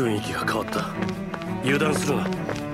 雰囲気が変わった。油断するな。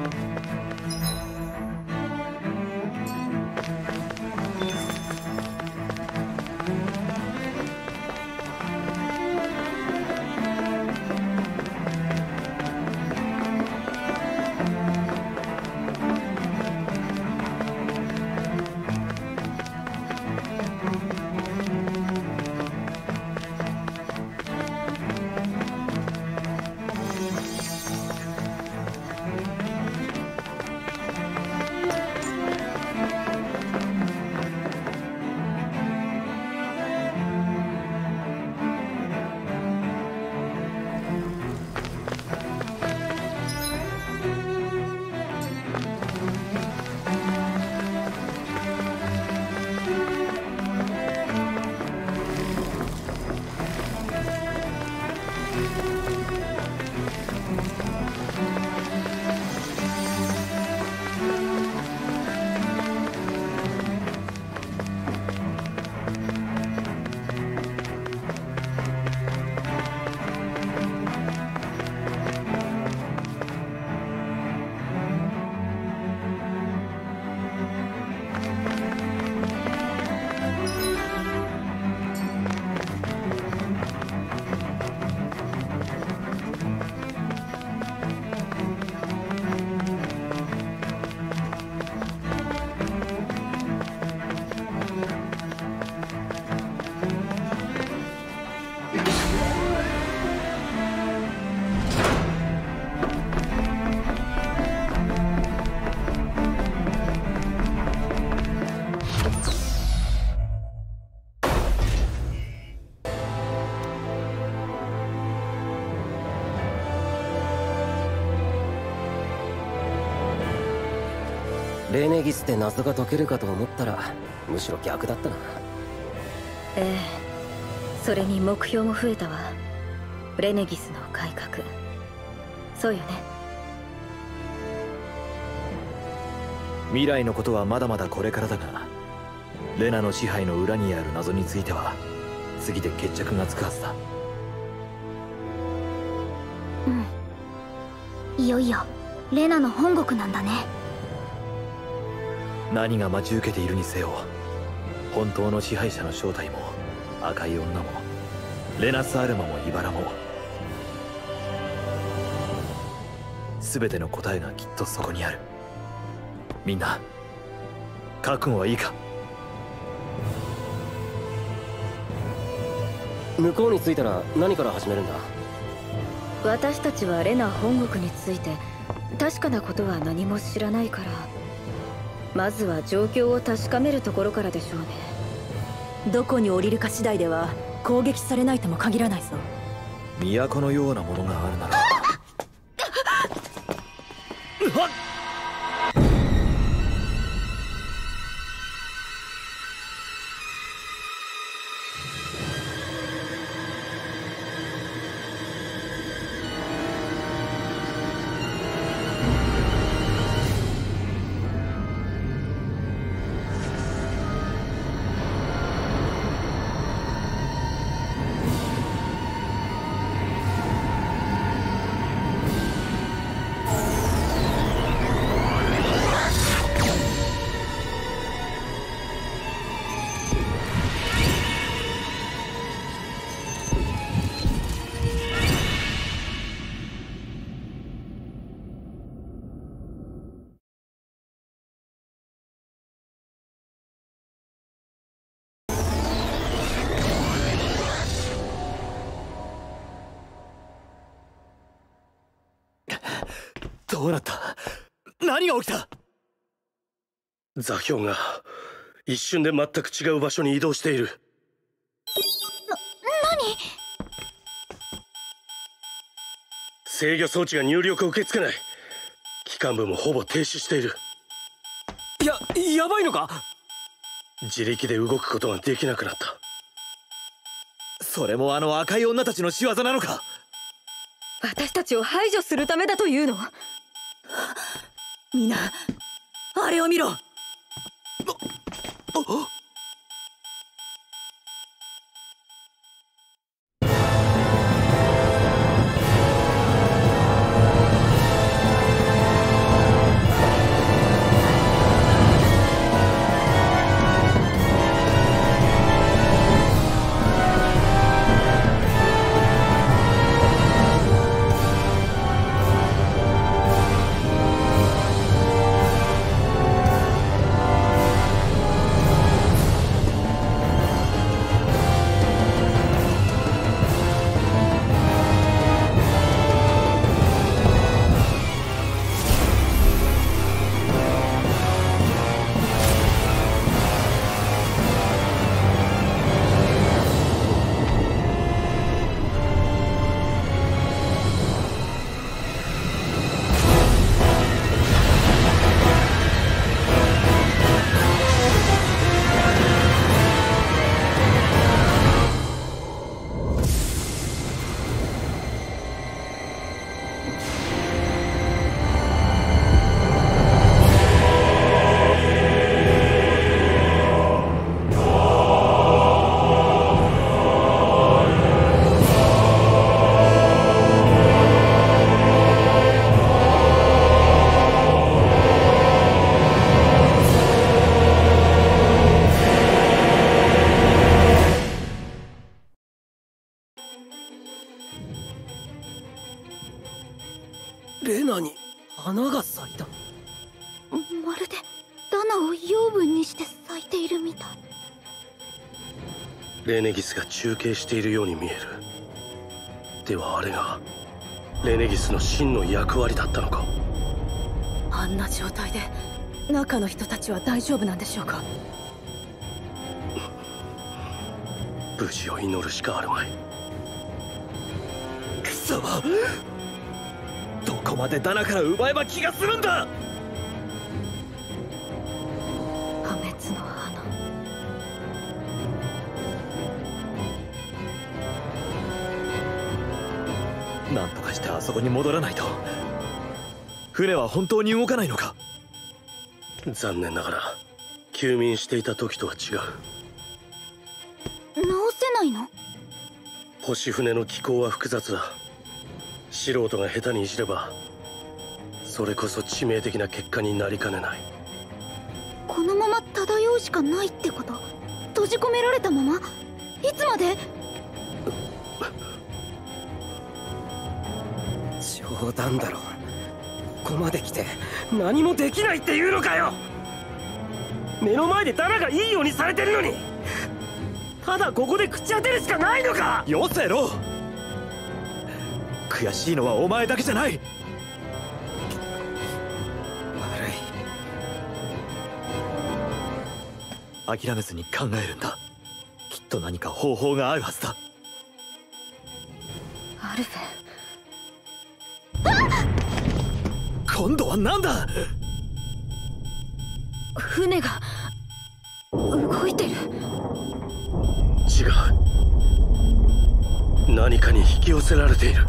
レネギスで謎が解けるかと思ったらむしろ逆だったな。ええ。それに目標も増えたわ。レネギスの改革。そうよね。未来のことはまだまだこれからだがレナの支配の裏にある謎については次で決着がつくはずだ。うん。いよいよレナの本国なんだね何が待ち受けているにせよ本当の支配者の正体も赤い女もレナス・アルマもイバラも全ての答えがきっとそこにある。みんな覚悟はいいか？向こうに着いたら何から始めるんだ？私たちはレナ本国について確かなことは何も知らないからまずは状況を確かめるところからでしょうね。どこに降りるか次第では攻撃されないとも限らないぞ。都のようなものがあるならどうなった。何が起きた？座標が一瞬で全く違う場所に移動している。何？制御装置が入力を受け付けない。機関部もほぼ停止している。ややばいのか？自力で動くことができなくなった。それもあの赤い女たちの仕業なのか？私たちを排除するためだというの？みんなあれを見ろ。あっレネギスが中継しているように見える。ではあれがレネギスの真の役割だったのか？あんな状態で中の人たちは大丈夫なんでしょうか？無事を祈るしかあるまい。クソどこまでダナから奪えば気がするんだそこに戻らないと。船は本当に動かないのか？残念ながら休眠していた時とは違う。直せないの？星船の機構は複雑だ。素人が下手にいじればそれこそ致命的な結果になりかねない。このまま漂うしかないってこと？閉じ込められたまま？いつまで？冗談だろ。ここまで来て何もできないって言うのかよ。目の前でダナがいいようにされてるのに。ただここで口当てるしかないのか。よせろ。悔しいのはお前だけじゃない。悪い。諦めずに考えるんだ。きっと何か方法があるはずだ。アルフェ今度は何だ？船が動いてる。違う。何かに引き寄せられている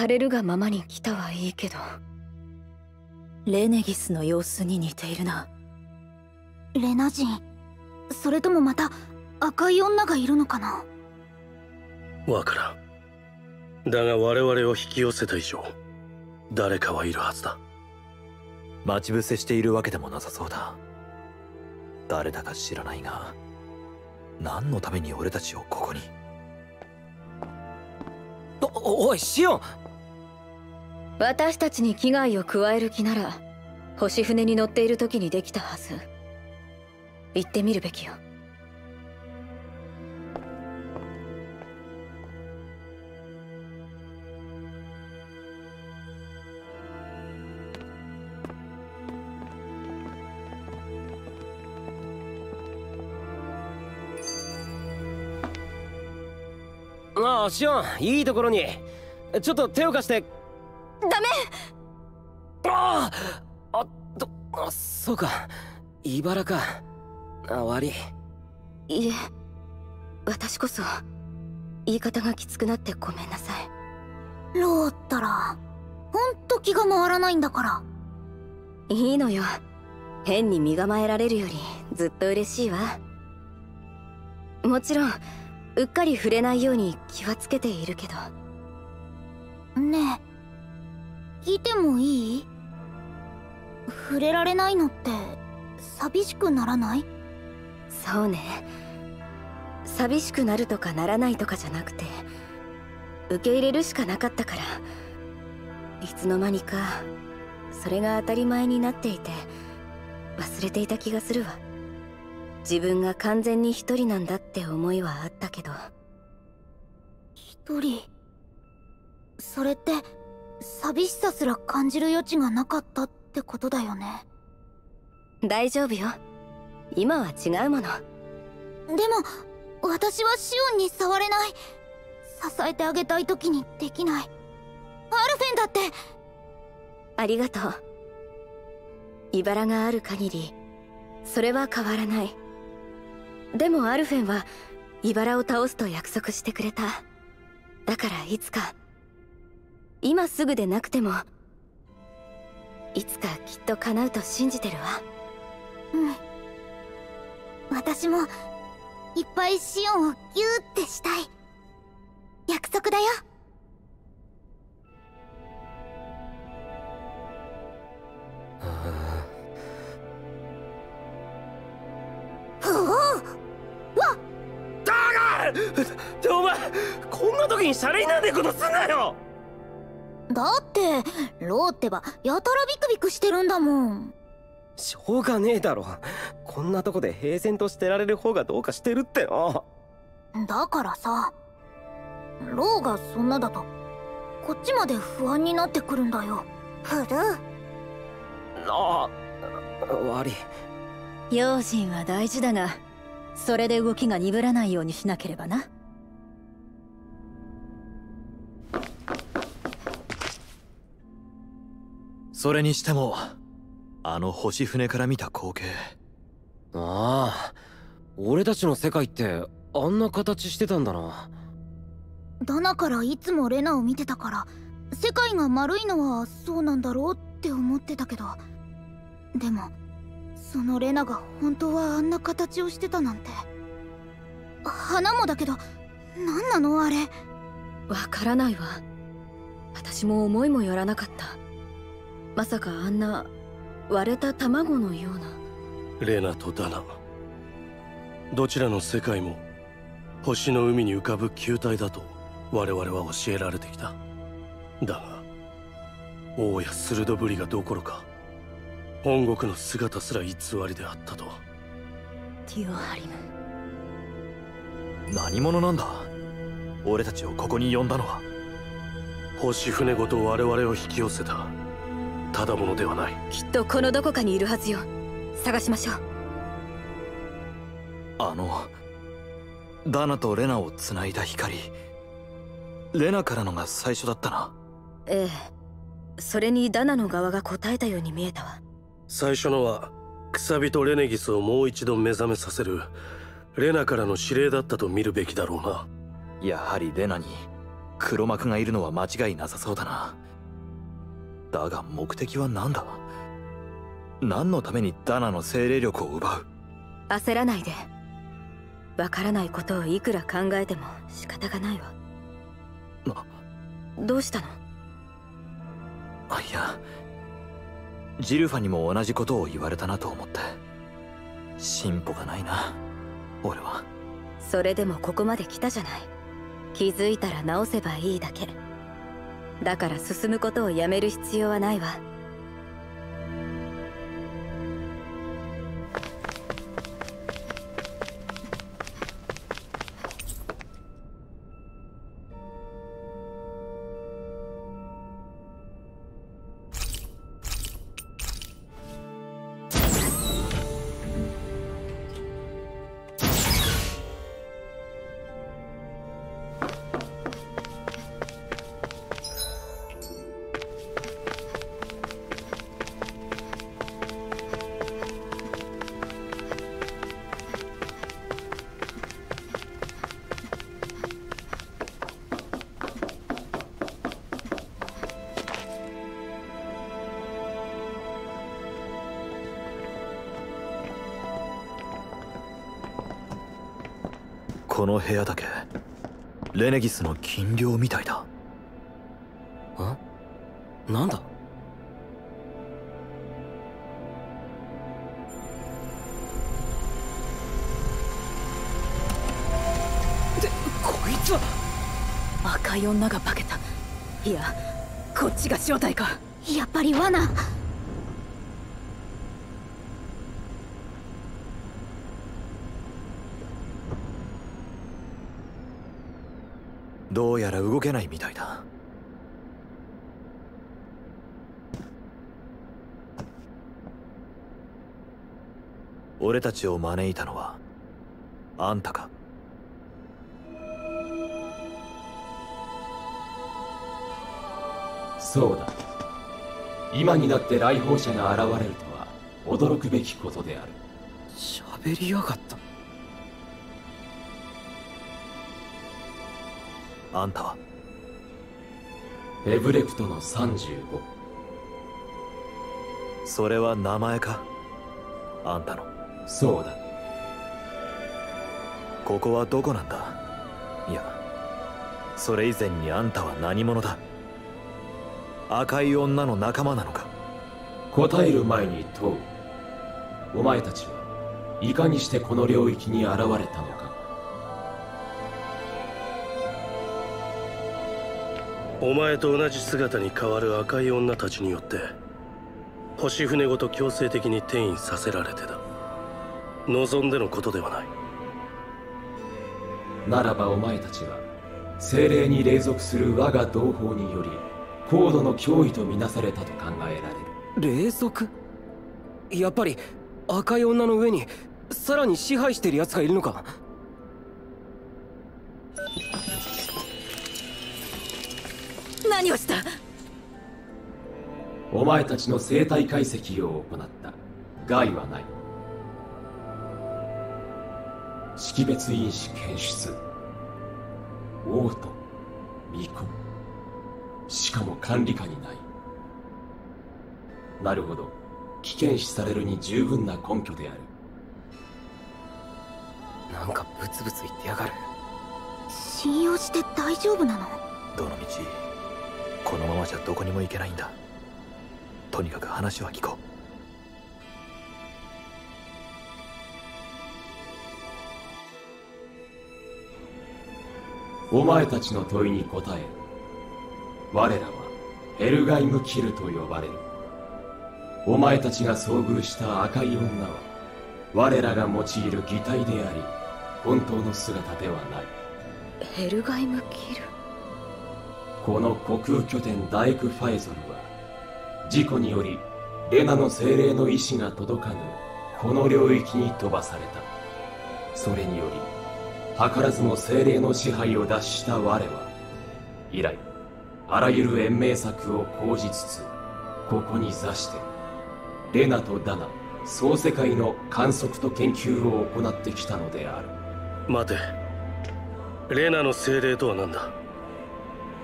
されるがままに来たはいいけど。レネギスの様子に似ているな。レナ人それともまた赤い女がいるのかな？わからん。だが我々を引き寄せた以上誰かはいるはずだ。待ち伏せしているわけでもなさそうだ。誰だか知らないが何のために俺たちをここに？おおいシオン私たちに危害を加える気なら星船に乗っている時にできたはず。行ってみるべきよ。ああシオンいいところに。ちょっと手を貸して。ダメ！あああどあそうか。茨か。あ悪いいえ私こそ言い方がきつくなってごめんなさい。ローったらほんと気が回らないんだから。いいのよ。変に身構えられるよりずっと嬉しいわ。もちろんうっかり触れないように気はつけているけど。ねえ聞いてもいい？触れられないのって寂しくならない？そうね。寂しくなるとかならないとかじゃなくて受け入れるしかなかったからいつの間にかそれが当たり前になっていて忘れていた気がするわ。自分が完全に一人なんだって思いはあったけど。一人？それって寂しさすら感じる余地がなかったってことだよね。大丈夫よ。今は違うもの。でも私はシオンに触れない。支えてあげたい時にできない。アルフェンだって。ありがとう。茨がある限りそれは変わらない。でもアルフェンは茨を倒すと約束してくれた。だからいつか今すぐでなくてもいつかきっと叶うと信じてるわ。うん。私もいっぱいシオンをギューってしたい。約束だよ。っ。てお前こんな時にシャレになんねえことすんなよだってローってばやたらビクビクしてるんだもん。しょうがねえだろ。こんなとこで平然としてられる方がどうかしてるってなだからさローがそんなだとこっちまで不安になってくるんだよ。フルあ悪い用心は大事だがそれで動きが鈍らないようにしなければなそれにしてもあの星船から見た光景。ああ俺たちの世界ってあんな形してたんだな。ダナからいつもレナを見てたから世界が丸いのはそうなんだろうって思ってたけど。でもそのレナが本当はあんな形をしてたなんて。花もだけど何なのあれ。わからないわ。私も思いもよらなかったまさかあんな割れた卵のような。レナとダナ。どちらの世界も星の海に浮かぶ球体だと我々は教えられてきた。だが王や鋭ぶりがどころか本国の姿すら偽りであったと。ティオハリム。何者なんだ？俺たちをここに呼んだのは。星船ごと我々を引き寄せたただものではない。きっとこのどこかにいるはずよ。探しましょう。あのダナとレナをつないだ光。レナからのが最初だったな。ええ。それにダナの側が答えたように見えたわ。最初のはクサビとレネギスをもう一度目覚めさせるレナからの指令だったと見るべきだろうな。やはりレナに黒幕がいるのは間違いなさそうだなだが目的は何だ？何のためにダナの精霊力を奪う？焦らないで。わからないことをいくら考えても仕方がないわ。どうしたの？あいや。ジルファにも同じことを言われたなと思って。進歩がないな俺は。それでもここまで来たじゃない。気づいたら直せばいいだけだから進むことをやめる必要はないわ。部屋だけレネギスの金量みたいだ。俺たちを招いたのはあんたか。そうだ。今になって来訪者が現れるとは驚くべきことである。喋りやがった。あんたは？エブレクトの35それは名前か？あんたの。そうだ。ここはどこなんだ？いやそれ以前にあんたは何者だ？赤い女の仲間なのか？答える前に問う。お前たちはいかにしてこの領域に現れたのか？お前と同じ姿に変わる赤い女たちによって星船ごと強制的に転移させられてだ望んでのことではない。ならばお前たちは精霊に隷属する我が同胞により高度の脅威とみなされたと考えられる。霊属？やっぱり赤い女の上にさらに支配してる奴がいるのか？何をした？お前たちの生体解析を行った。害はない識別因子検出。王と巫女。しかも管理下にない。なるほど。危険視されるに十分な根拠である。なんかブツブツ言ってやがる。信用して大丈夫なの？どの道。このままじゃどこにも行けないんだ。とにかく話は聞こお前たちの問いに答え我らはヘルガイム・キルと呼ばれる。お前たちが遭遇した赤い女は我らが用いる擬態であり本当の姿ではない。ヘルガイム・キル？この虚空拠点ダエク・ファイゾルは事故によりレナの精霊の意志が届かぬこの領域に飛ばされた。それにより図らずも精霊の支配を脱した我は以来あらゆる延命策を講じつつここに座してレナとダナ総世界の観測と研究を行ってきたのである。待て。レナの精霊とは何だ？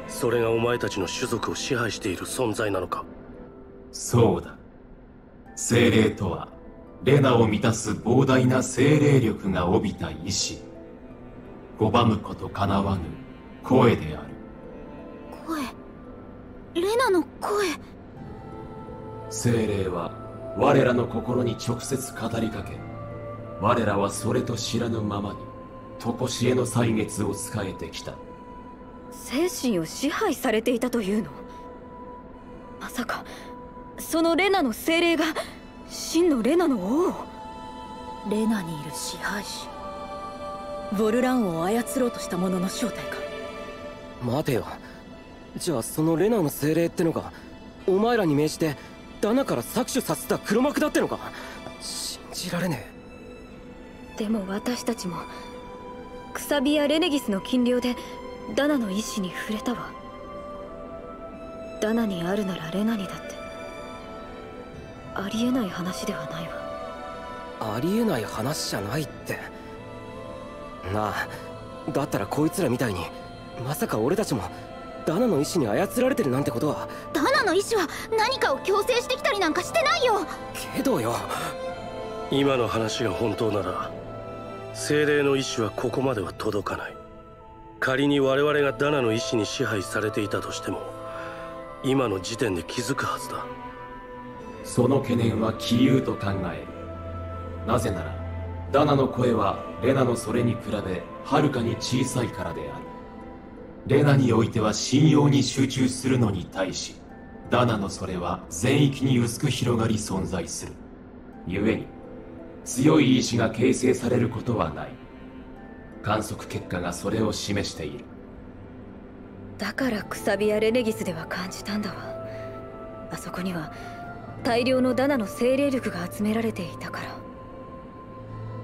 それがお前たちの種族を支配している存在なのか？そうだ。精霊とはレナを満たす膨大な精霊力が帯びた意志拒むことかなわぬ。声である。声？レナの声？精霊は我らの心に直接語りかけ我らはそれと知らぬままに常しえの歳月を仕えてきた。精神を支配されていたというの？まさかそのレナの精霊が真のレナの王レナにいる支配士ヴォルラン王を操ろうとした者の正体か。待てよ。じゃあそのレナの精霊ってのがお前らに命じてダナから搾取させた黒幕だってのか。信じられねでも私たちもクサビやレネギスの禁猟でダナの意志に触れたわ。ダナにあるならレナにだってありえない話ではないわ。えありえない話じゃないってなあだったらこいつらみたいにまさか俺たちもダナの意志に操られてるなんてことは。ダナの意志は何かを強制してきたりなんかしてないよ。けどよ。今の話が本当なら精霊の意志はここまでは届かない。仮に我々がダナの意志に支配されていたとしても今の時点で気づくはずだ。その懸念は杞憂と考える。なぜならダナの声はレナのそれに比べはるかに小さいからである。レナにおいては信用に集中するのに対しダナのそれは全域に薄く広がり存在する。故に強い意志が形成されることはない。観測結果がそれを示している。だからクサビやレネギスでは感じたんだわ。あそこには大量のダナの精霊力が集められていたから。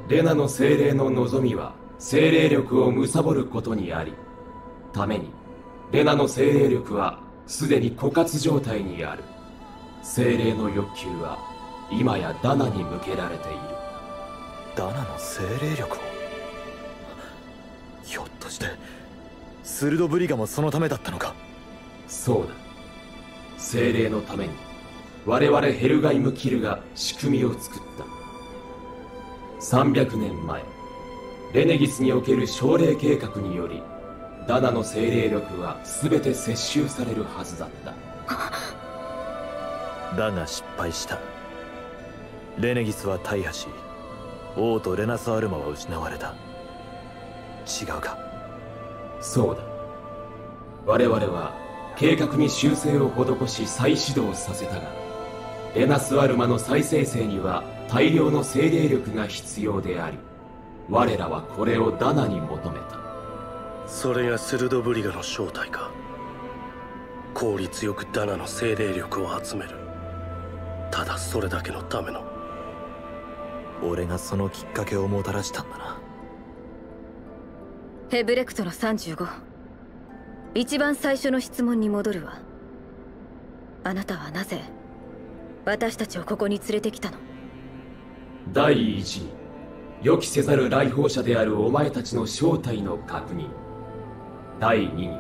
レナの精霊の望みは精霊力を貪ることにありためにレナの精霊力はすでに枯渇状態にある。精霊の欲求は今やダナに向けられている。ダナの精霊力を？ひょっとしてスルドブリガもそのためだったのか？そうだ。精霊のために我々ヘルガイム・キルが仕組みを作った300年前レネギスにおける奨励計画によりダナの精霊力は全て接収されるはずだった。だが失敗した。レネギスは大破し王とレナス・アルマは失われた。違うか。そうだ。我々は計画に修正を施し再始動させたがレナス・アルマの再生成には大量の精霊力が必要であり我らはこれをダナに求めた。それがスルドブリガの正体か。効率よくダナの精霊力を集める。ただそれだけのための。俺がそのきっかけをもたらしたんだな。ヘブレクトの35一番最初の質問に戻るわ。あなたはなぜ私たちをここに連れてきたの？第一。に予期せざる来訪者であるお前たちの正体の確認。第二。に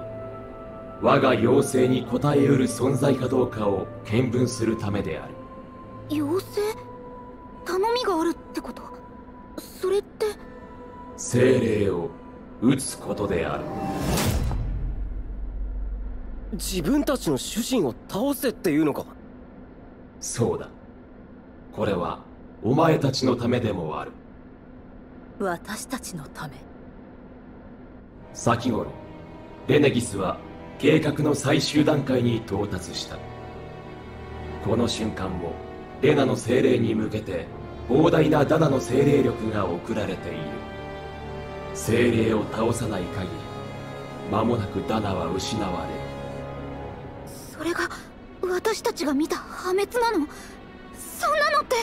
我が要請に応えうる存在かどうかを見分するためである。妖精？頼みがあるってこと？それって？精霊を撃つことである。自分たちの主人を倒せっていうのか？そうだ。これはお前たちのためでもある。私たちのため。先頃レネギスは計画の最終段階に到達した。この瞬間もレナの精霊に向けて膨大なダナの精霊力が送られている。精霊を倒さない限り間もなくダナは失われる。それが私たちが見た破滅なの？そんなのって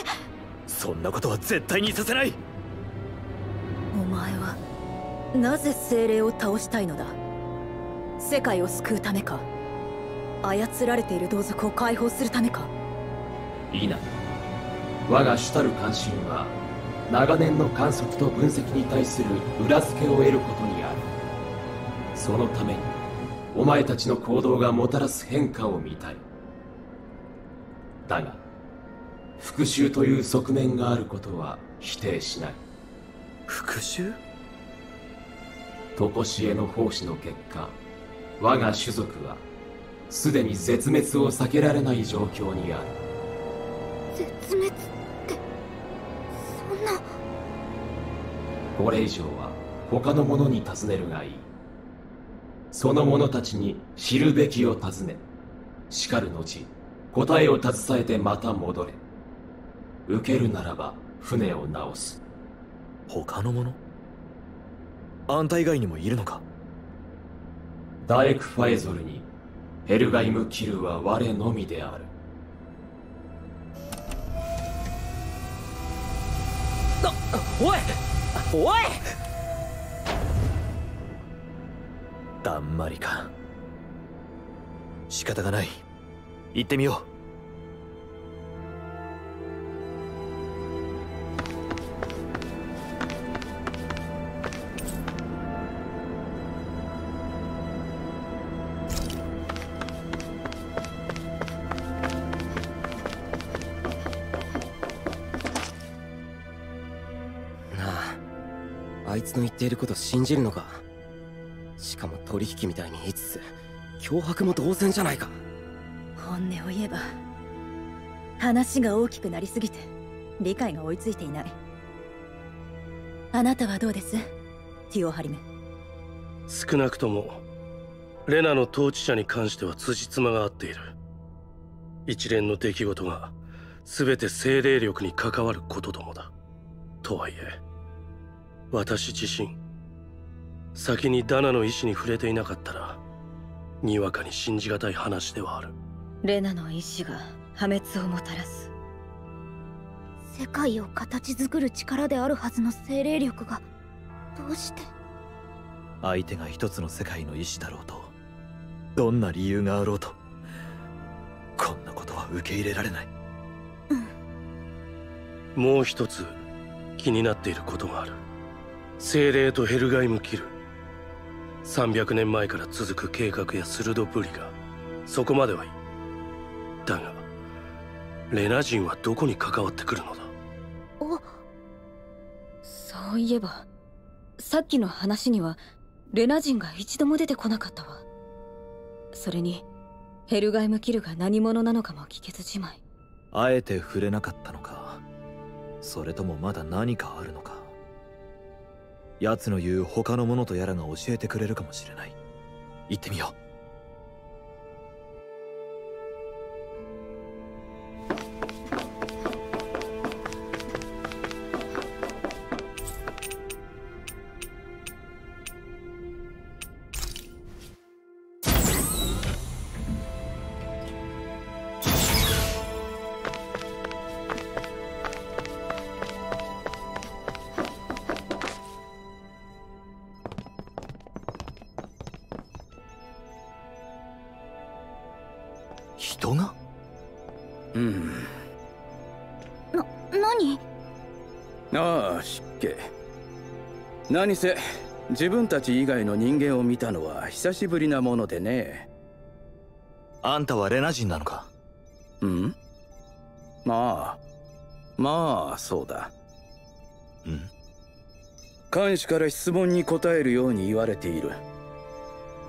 そんなことは絶対にさせない。お前はなぜ精霊を倒したいのだ？世界を救うためか？操られている同族を解放するためか？いいな。我が主たる関心は長年の観測と分析に対する裏付けを得ることにある。そのためにお前たちの行動がもたらす変化を見たい。だが復讐という側面があることは否定しない。復讐常しえの奉仕の結果我が種族はすでに絶滅を避けられない状況にある。絶滅ってそんな。これ以上は他の者に尋ねるがいい。その者たちに知るべきを尋ねしかる後答えを携えてまた戻れ受けるならば船を直す。他の者あんた以外にもいるのか？ダエク・ファエゾルにヘルガイム・キルは我のみである。おい！おい！だんまりか。仕方がない。行ってみよなっていること信じるのか？しかも取引みたいに言いつつ脅迫も同然じゃないか？本音を言えば話が大きくなりすぎて理解が追いついていない。あなたはどうです？ティオハリメ少なくともレナの統治者に関しては辻褄が合っている。一連の出来事が全て精霊力に関わることどもだ。とはいえ私自身先にダナの意志に触れていなかったらにわかに信じがたい話ではある。レナの意志が破滅をもたらす。世界を形作る力であるはずの精霊力がどうして？う相手が一つの世界の意志だろうとどんな理由があろうとこんなことは受け入れられない。もう一つ気になっていることがある精霊とヘルガイム・キル。300年前から続く計画や鋭ぶりがそこまではいい。だがレナ人はどこに関わってくるのだ？そういえばさっきの話にはレナ人が一度も出てこなかったわ。それにヘルガイム・キルが何者なのかも聞けずじまい。あえて触れなかったのか？それともまだ何かあるのか？奴の言う他の者とやらが教えてくれるかもしれない。行ってみよう。何せ自分たち以外の人間を見たのは久しぶりなものでね。あんたはレナ人なのか？うん？まあまあそうだ。うん？監視から質問に答えるように言われている。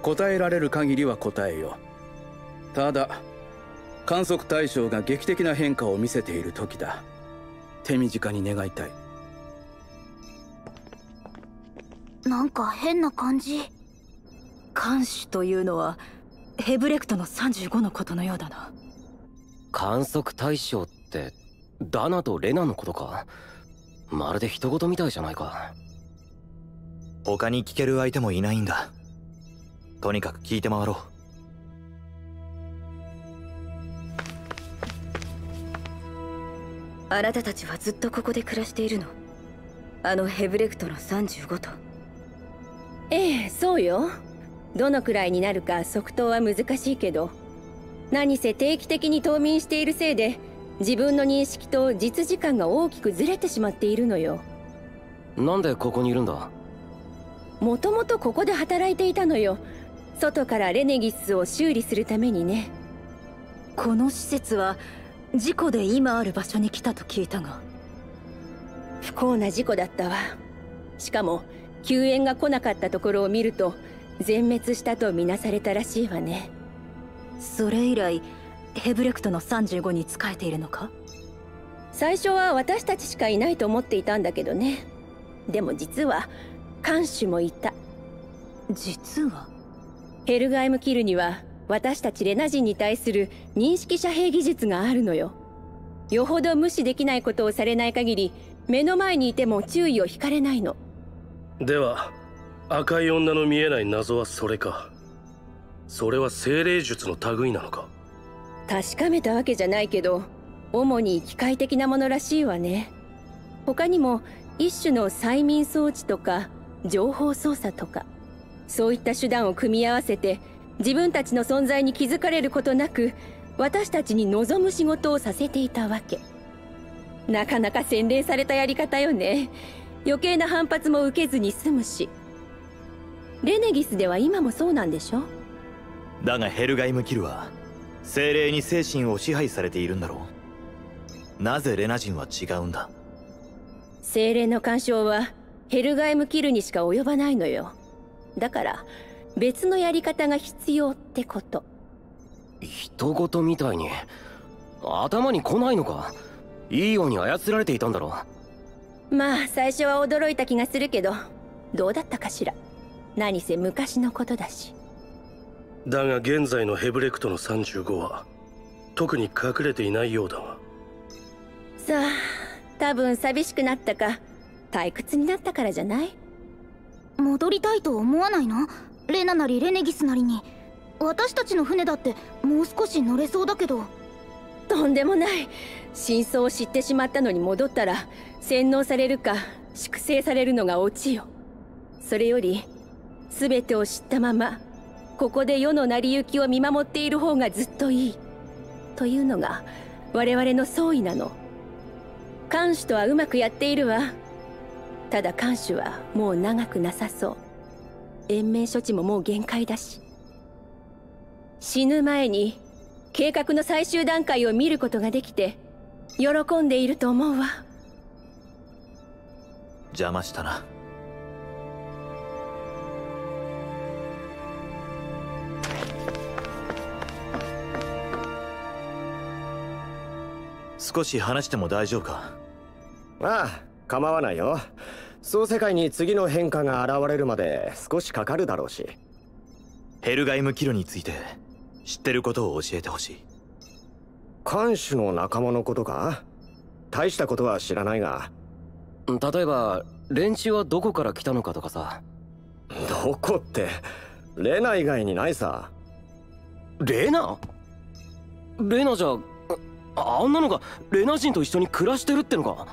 答えられる限りは答えよただ観測対象が劇的な変化を見せている時だ。手短に願いたいなんか変な感じ。監視というのはヘブレクトの35のことのようだな。観測対象ってダナとレナのことか？まるで人事みたいじゃないか。他に聞ける相手もいないんだ。とにかく聞いて回ろう。あなたたちはずっとここで暮らしているの？あのヘブレクトの35とええそうよ。どのくらいになるか即答は難しいけど。何せ定期的に冬眠しているせいで自分の認識と実時間が大きくずれてしまっているのよ。なんでここにいるんだ？もともとここで働いていたのよ。外からレネギスを修理するためにね。この施設は事故で今ある場所に来たと聞いたが。不幸な事故だったわ。しかも救援が来なかったところを見ると全滅したとみなされたらしいわね。それ以来ヘブレクトの35に仕えているのか？最初は私たちしかいないと思っていたんだけどね。でも実は看守もいた。実は？ヘルガイム・キルには私たちレナ人に対する認識遮蔽技術があるのよ。よほど無視できないことをされない限り目の前にいても注意を引かれないのでは赤い女の見えない謎はそれか。それは精霊術の類なのか？確かめたわけじゃないけど主に機械的なものらしいわね。他にも一種の催眠装置とか情報操作とかそういった手段を組み合わせて自分たちの存在に気づかれることなく私たちに望む仕事をさせていたわけ。なかなか洗練されたやり方よね。余計な反発も受けずに済むしレネギスでは今もそうなんでしょ？だがヘルガイム・キルは精霊に精神を支配されているんだろう。なぜレナ人は違うんだ？精霊の干渉はヘルガイム・キルにしか及ばないのよ。だから別のやり方が必要ってこと。人事みたいに頭に来ないのか？いいように操られていたんだろまあ最初は驚いた気がするけどどうだったかしら？何せ昔のことだし。だが現在のヘブレクトの35は特に隠れていないようだが。さあ多分寂しくなったか退屈になったからじゃない？戻りたいと思わないの？レナなりレネギスなりに。私たちの船だってもう少し乗れそうだけど。とんでもない。真相を知ってしまったのに戻ったら洗脳されるか粛清されるのがオチよ。それより全てを知ったままここで世の成り行きを見守っている方がずっといい。というのが我々の総意なの。看守とはうまくやっているわ。ただ看守はもう長くなさそう。延命処置ももう限界だし。死ぬ前に計画の最終段階を見ることができて喜んでいると思うわ。邪魔したな。少し話しても大丈夫か？ああ構わないよ。総世界に次の変化が現れるまで少しかかるだろうし。ヘルガイムキルについて知ってることを教えてほしい。看守の仲間のことか？大したことは知らないが例えば連中はどこから来たのかとかさ。どこってレナ以外にないさ。レナ？レナじゃあんなのがレナ人と一緒に暮らしてるってのか？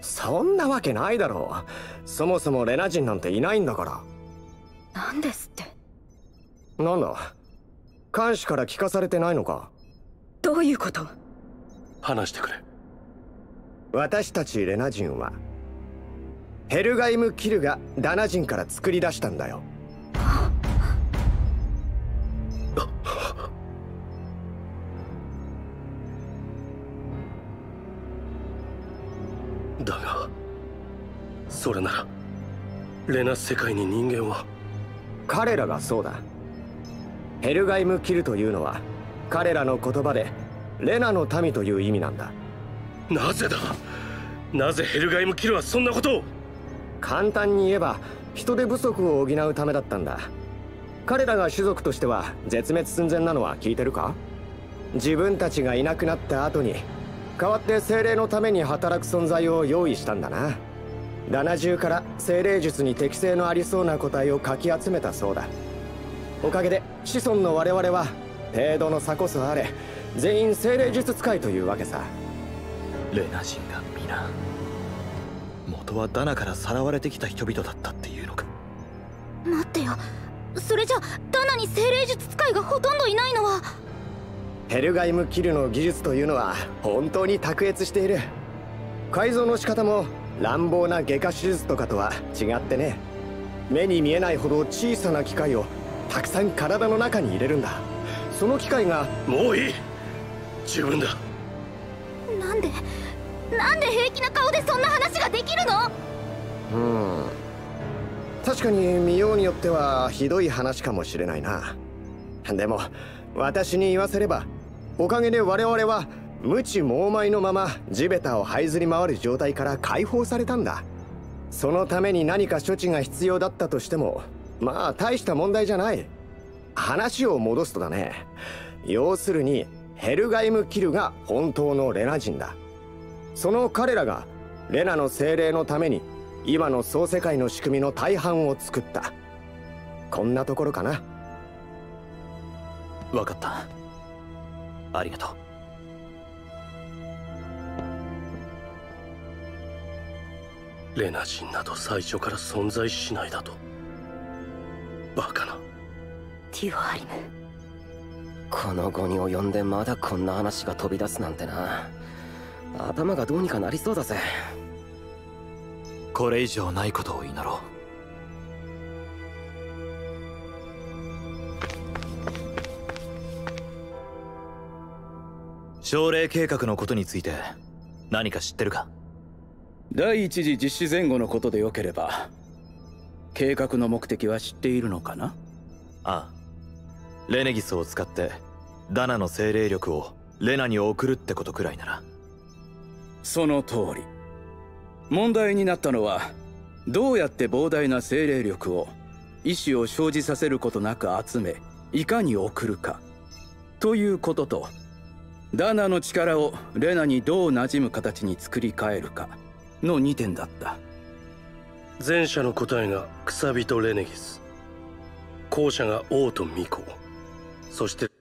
そんなわけないだろう。そもそもレナ人なんていないんだから。なんですって。なんだ監視から聞かされてないのか？どういうこと？話してくれ私たちレナ人はヘルガイム・キルがダナ人から作り出したんだよ。だがそれならレナ世界に人間は。彼らがそうだ。ヘルガイム・キルというのは彼らの言葉でレナの民という意味なんだなぜだ？なぜヘルガイム・キルはそんなことを？簡単に言えば人手不足を補うためだったんだ。彼らが種族としては絶滅寸前なのは聞いてるか？自分たちがいなくなった後に代わって精霊のために働く存在を用意したんだな。ダナ中から精霊術に適性のありそうな個体をかき集めたそうだ。おかげで子孫の我々は程度の差こそあれ全員精霊術使いというわけさ。レナ人が皆元はダナからさらわれてきた人々だったっていうのか。待ってよ。それじゃダナに精霊術使いがほとんどいないのは。ヘルガイム・キルの技術というのは本当に卓越している。改造の仕方も乱暴な外科手術とかとは違ってね。目に見えないほど小さな機械をたくさん体の中に入れるんだ。その機械がもういい。十分だなんでなんで平気な顔でそんな話ができるの？うん。確かに見ようによってはひどい話かもしれないな。でも私に言わせればおかげで我々は無知猛昧のまま地べたを這いずり回る状態から解放されたんだ。そのために何か処置が必要だったとしてもまあ大した問題じゃない。話を戻すとだね。要するにヘルガイム・キルが本当のレナ人だ。その彼らがレナの精霊のために今の総世界の仕組みの大半を作った。こんなところかな。分かった。ありがとう。レナ人など最初から存在しないだと。バカな。ティオハリムこの後に及んでまだこんな話が飛び出すなんてな。頭がどうにかなりそうだぜ。これ以上ないことを祈ろう。奨励計画のことについて何か知ってるか？第一次実施前後のことでよければ計画の目的は知っているのかな？ああレネギスを使ってダナの精霊力をレナに送るってことくらいなら。その通り。問題になったのはどうやって膨大な精霊力を意志を生じさせることなく集めいかに送るか。ということとダナの力をレナにどう馴染む形に作り変えるか。の2点だった。前者の答えがクサビとレネギス。後者が王と巫女。そして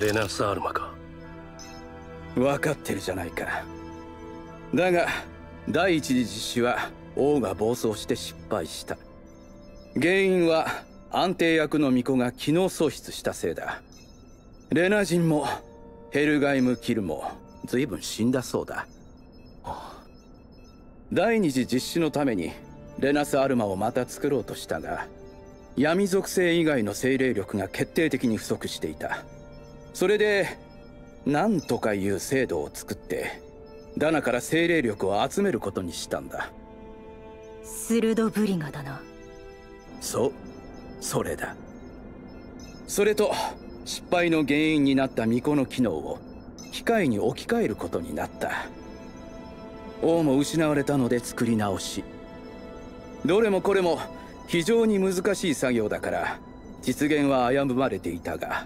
レナス・アルマか。分かってるじゃないか。だが第一次実施は王が暴走して失敗した。原因は安定役の巫女が機能喪失したせいだ。レナ人もヘルガイム・キルも随分死んだそうだ。第二次実施のためにレナス・アルマをまた作ろうとしたが闇属性以外の精霊力が決定的に不足していた。それで何とかいう制度を作ってダナから精霊力を集めることにしたんだ。鋭ブリガだな。そうそれだ。それと失敗の原因になった巫女の機能を機械に置き換えることになった。王も失われたので作り直し。どれもこれも非常に難しい作業だから実現は危ぶまれていたが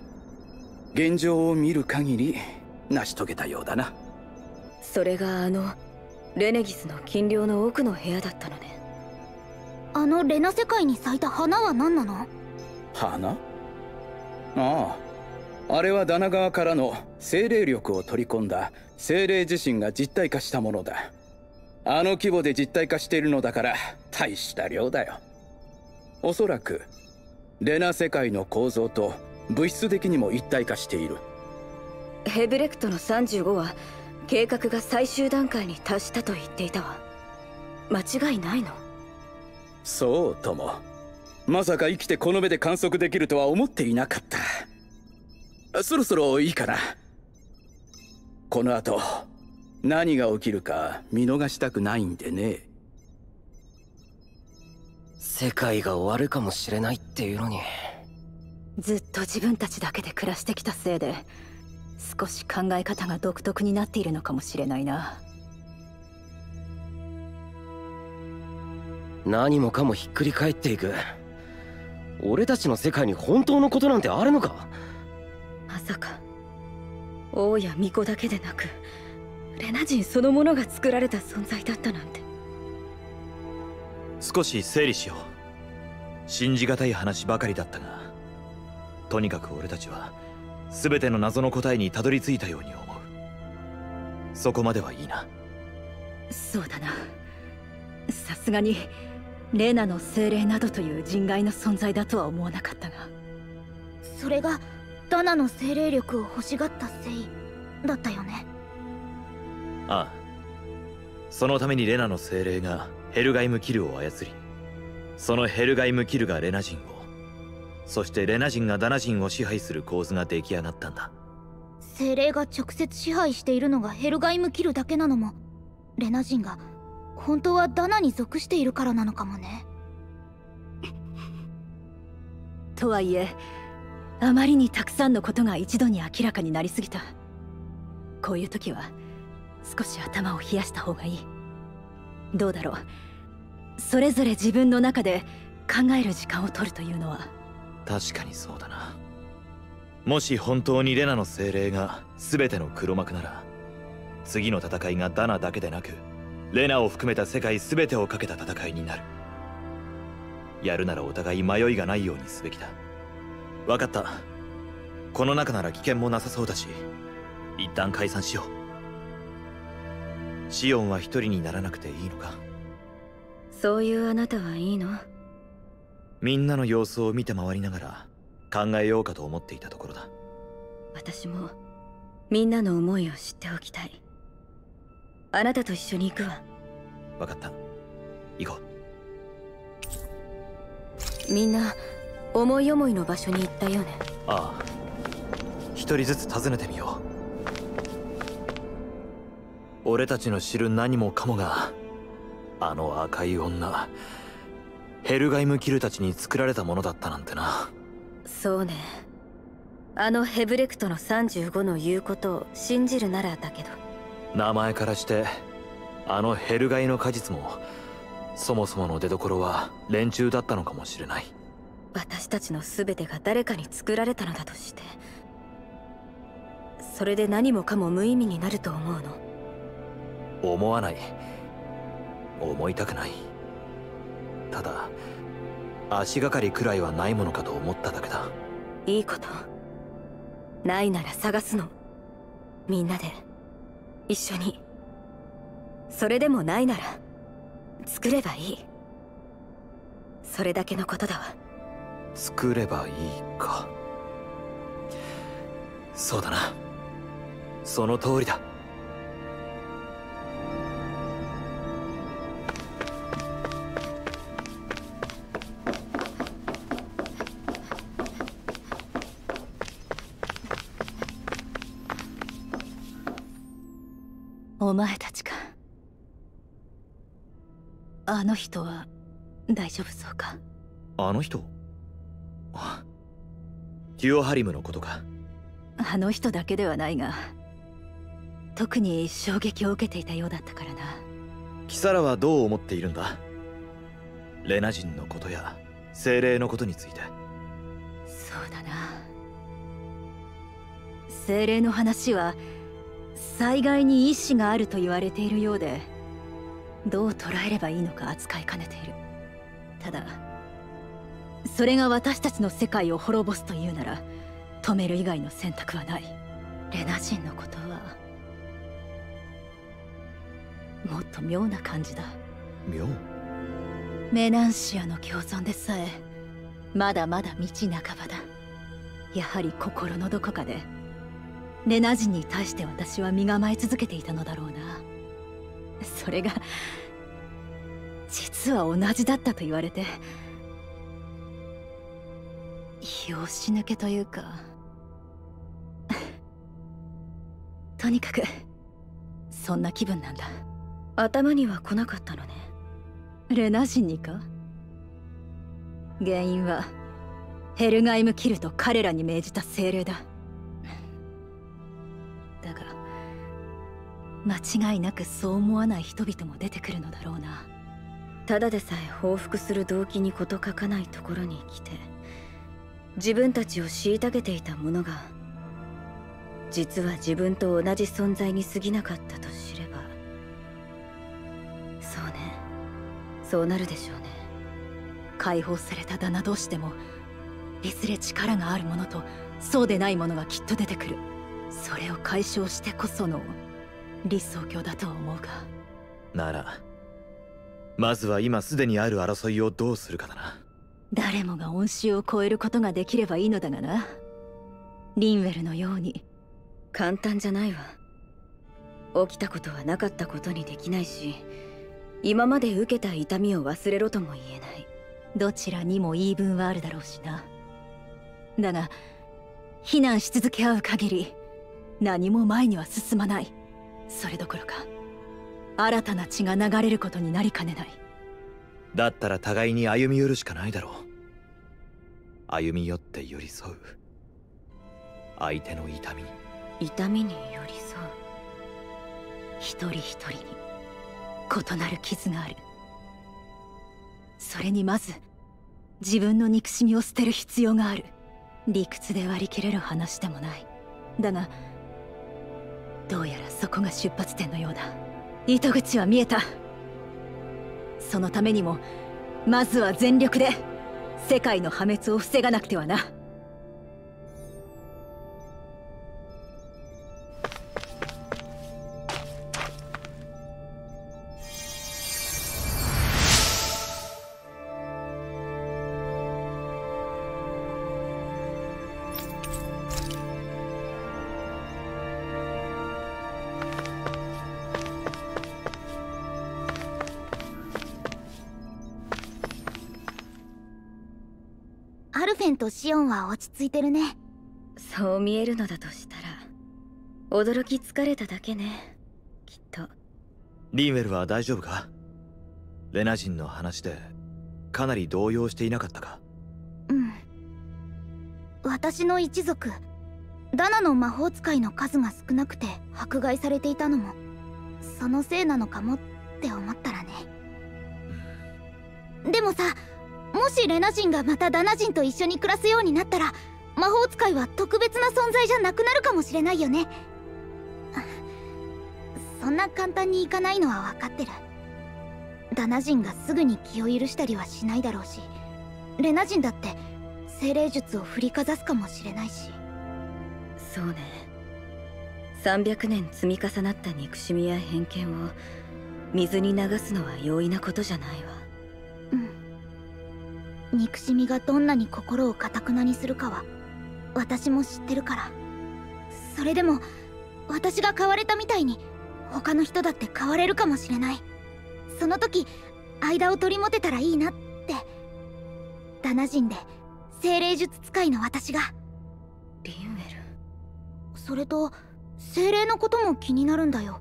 現状を見る限り成し遂げたようだな。それがあのレネギスの金陵の奥の部屋だったのね。あのレナ世界に咲いた花は何なの？花？ああ。あれはダナ側からの精霊力を取り込んだ精霊自身が実体化したものだ。あの規模で実体化しているのだから大した量だよ。おそらくレナ世界の構造と物質的にも一体化している。ヘブレクトの35は計画が最終段階に達したと言っていたわ。間違いないの？そうとも。まさか生きてこの目で観測できるとは思っていなかった。そろそろいいかな。この後何が起きるか見逃したくないんでね。世界が終わるかもしれないっていうのにずっと自分たちだけで暮らしてきたせいで少し考え方が独特になっているのかもしれないな。何もかもひっくり返っていく。俺たちの世界に本当のことなんてあるのか？まさか王や巫女だけでなくレナ人そのものが作られた存在だったなんて。少し整理しよう。信じがたい話ばかりだったがとにかく俺たちは全ての謎の答えにたどり着いたように思う。そこまではいいな。そうだな。さすがにレナの精霊などという人外の存在だとは思わなかったが。それがダナの精霊力を欲しがったせいだったよね。ああ。そのためにレナの精霊がヘルガイム・キルを操りそのヘルガイム・キルがレナ人をそしてレナ人がダナ人を支配する構図が出来上がったんだ。精霊が直接支配しているのがヘルガイム・キルだけなのもレナ人が本当はダナに属しているからなのかもね。とはいえあまりにたくさんのことが一度に明らかになりすぎた。こういう時は少し頭を冷やした方がいい。どうだろう。それぞれ自分の中で考える時間を取るというのは確かにそうだな。もし本当にレナの精霊が全ての黒幕なら次の戦いがダナだけでなくレナを含めた世界全てをかけた戦いになる。やるならお互い迷いがないようにすべきだ。分かった。この中なら危険もなさそうだし一旦解散しよう。シオンは一人にならなくていいのか？そういうあなたはいいの？みんなの様子を見て回りながら考えようかと思っていたところだ。私もみんなの思いを知っておきたい。あなたと一緒に行くわ。分かった。行こう。みんな思い思いの場所に行ったよね。ああ。一人ずつ訪ねてみよう。俺たちの知る何もかもがあの赤い女ヘルガイムキルたちに作られたものだったなんてな。そうね。あのヘブレクトの35の言うことを信じるならだけど。名前からしてあのヘルガイの果実もそもそもの出所は連中だったのかもしれない。私たちの全てが誰かに作られたのだとして。それで何もかも無意味になると思うの。思わない。思いたくないただ足がかりくらいはないものかと思っただけだ。いいこと。ないなら探すの。みんなで一緒に。それでもないなら作ればいい。それだけのことだわ。作ればいいか。そうだな。その通りだお前たちか。あの人は大丈夫そうか？あの人？あデュオハリムのことか。あの人だけではないが特に衝撃を受けていたようだったからな。キサラはどう思っているんだ？レナ人のことや精霊のことについて。そうだな。精霊の話は災害に意志があると言われているようでどう捉えればいいのか扱いかねている。ただそれが私たちの世界を滅ぼすというなら止める以外の選択はない。レナ人のことはもっと妙な感じだ。妙？メナンシアの共存でさえまだまだ道半ばだ。やはり心のどこかでレナ人に対して私は身構え続けていたのだろうな。それが実は同じだったと言われて拍子抜けというか。とにかくそんな気分なんだ。頭には来なかったのね。レナ人にか？原因はヘルガイム・キルと彼らに命じた精霊だだ間違いなくそう思わない人々も出てくるのだろうな。ただでさえ報復する動機に事欠かないところに来て自分たちを虐げていた者が実は自分と同じ存在に過ぎなかったと知ればそうね。そうなるでしょうね。解放されたダナ同士でもいずれ力がある者とそうでない者がきっと出てくる。それを解消してこその理想郷だとは思うがならまずは今すでにある争いをどうするかだな。誰もが恩師を超えることができればいいのだがな。リンウェルのように簡単じゃないわ。起きたことはなかったことにできないし今まで受けた痛みを忘れろとも言えない。どちらにも言い分はあるだろうしな。だが避難し続け合う限り何も前には進まないそれどころか新たな血が流れることになりかねない。だったら互いに歩み寄るしかないだろう。歩み寄って寄り添う。相手の痛みに。痛みに寄り添う。一人一人に異なる傷がある。それにまず自分の憎しみを捨てる必要がある。理屈で割り切れる話でもない。だがどうやらそこが出発点のようだ。糸口は見えた。そのためにもまずは全力で世界の破滅を防がなくてはな。ルフェンは落ち着いてるね。そう見えるのだとしたら驚き疲れただけね。きっと。リンウェルは大丈夫か？レナ人の話でかなり動揺していなかったか？うん。私の一族ダナの魔法使いの数が少なくて迫害されていたのもそのせいなのかもって思ったらね。でもさもしレナ人がまたダナ人と一緒に暮らすようになったら魔法使いは特別な存在じゃなくなるかもしれないよね。そんな簡単にいかないのは分かってる。ダナ人がすぐに気を許したりはしないだろうしレナ人だって精霊術を振りかざすかもしれないし。そうね。300年積み重なった憎しみや偏見を水に流すのは容易なことじゃないわ。憎しみがどんなに心をかたくなにするかは私も知ってるから。それでも私が変われたみたいに他の人だって変われるかもしれない。その時間を取り持てたらいいなって。ダナ人で精霊術使いの私が。リンウェル。それと精霊のことも気になるんだよ。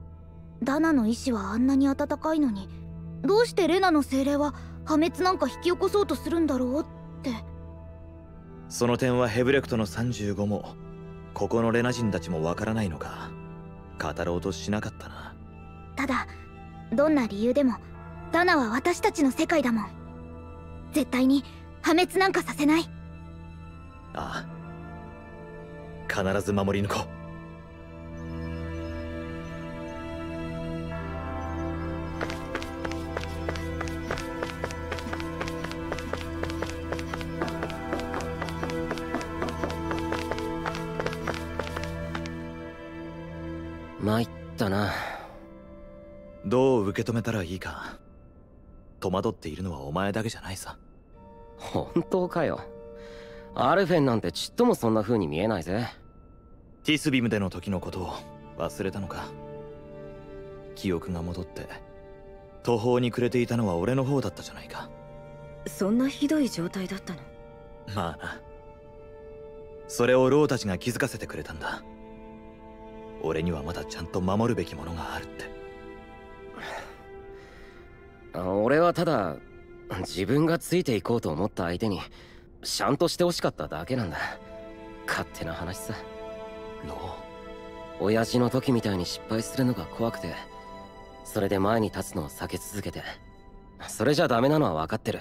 ダナの意志はあんなに温かいのに。どうしてレナの精霊は破滅なんか引き起こそうとするんだろうって。その点はヘブレクトの35もここのレナ人たちもわからないのか。語ろうとしなかったな。ただどんな理由でもダナは私たちの世界だもん。絶対に破滅なんかさせない。ああ。必ず守り抜こう参ったな。どう受け止めたらいいか。戸惑っているのはお前だけじゃないさ。本当かよ。アルフェンなんてちっともそんな風に見えないぜ。ティスビムでの時のことを忘れたのか。記憶が戻って途方に暮れていたのは俺の方だったじゃないか。そんなひどい状態だったの？まあな。それをローたちが気づかせてくれたんだ俺にはまだちゃんと守るべきものがあるって。俺はただ自分がついていこうと思った相手にシャンとしてほしかっただけなんだ。勝手な話さ。ロー。親父の時みたいに失敗するのが怖くてそれで前に立つのを避け続けてそれじゃダメなのは分かってる。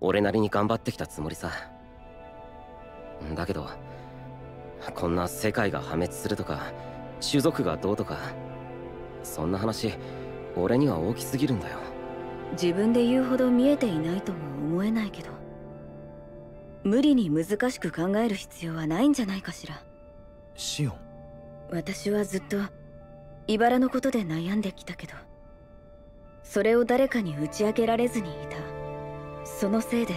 俺なりに頑張ってきたつもりさ。だけどこんな世界が破滅するとか種族がどうとかそんな話俺には大きすぎるんだよ。自分で言うほど見えていないとも思えないけど無理に難しく考える必要はないんじゃないかしら。シオン。私はずっと茨のことで悩んできたけどそれを誰かに打ち明けられずにいた。そのせいで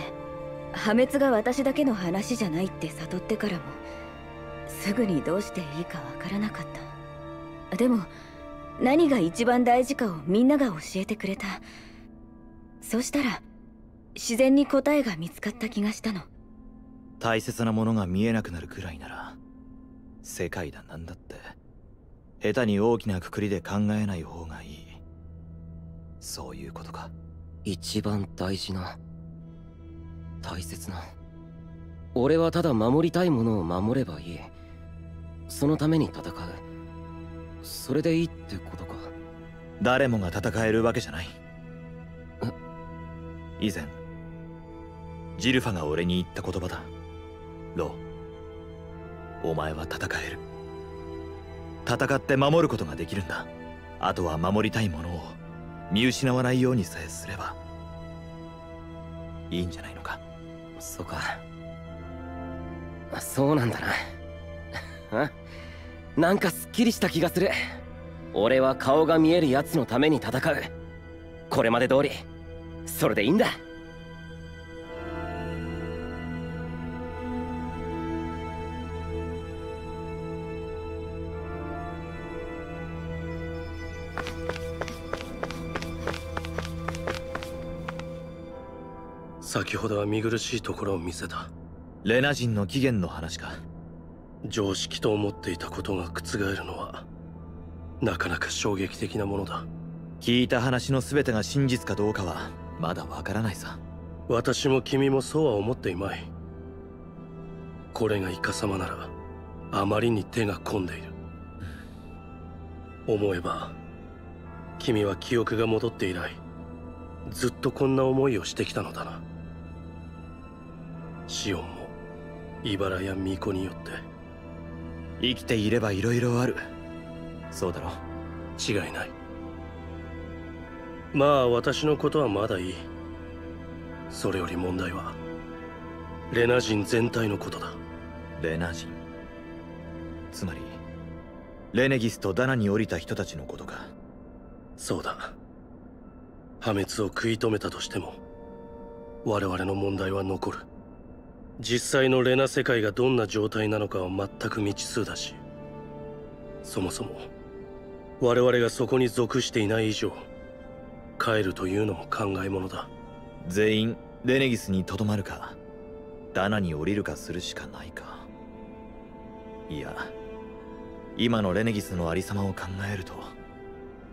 破滅が私だけの話じゃないって悟ってからもすぐにどうしていいかわからなかった。でも何が一番大事かをみんなが教えてくれた。そしたら自然に答えが見つかった気がしたの。大切なものが見えなくなるくらいなら世界だなんだって下手に大きなくくりで考えない方がいい。そういうことか。一番大事な大切な。俺はただ守りたいものを守ればいいそのために戦う。それでいいってことか。誰もが戦えるわけじゃない。以前ジルファが俺に言った言葉だ。ローお前は戦える。戦って守ることができるんだ。あとは守りたいものを見失わないようにさえすればいいんじゃないのか？そうか。そうなんだななんかすっきりした気がする。俺は顔が見える奴のために戦う。これまで通り。それでいいんだ。先ほどは見苦しいところを見せた。レナ人の起源の話か常識と思っていたことが覆るのはなかなか衝撃的なものだ。聞いた話の全てが真実かどうかはまだわからないさ。私も君もそうは思っていまい。これがイカ様ならあまりに手が込んでいる。思えば君は記憶が戻って以来ずっとこんな思いをしてきたのだな。シオンも茨や巫女によって生きていれば色々ある。そうだろ。違いない。まあ私のことはまだいい。それより問題はレナ人全体のことだ。レナ人。つまりレネギスとダナに降りた人たちのことか。そうだ。破滅を食い止めたとしても我々の問題は残る実際のレナ世界がどんな状態なのかは全く未知数だしそもそも我々がそこに属していない以上帰るというのも考えものだ。全員レネギスにとどまるかダナに降りるかするしかないか。いや今のレネギスのありさまを考えると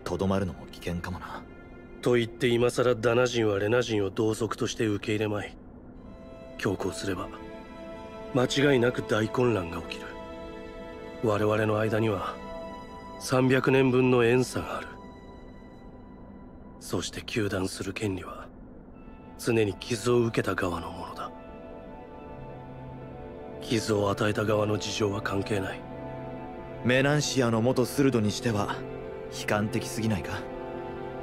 とどまるのも危険かもな。と言って今さらダナ人はレナ人を同族として受け入れまい強行すれば間違いなく大混乱が起きる。我々の間には300年分の遠差がある。そして糾弾する権利は常に傷を受けた側のものだ。傷を与えた側の事情は関係ない。メナンシアの元スルドにしては悲観的すぎないか？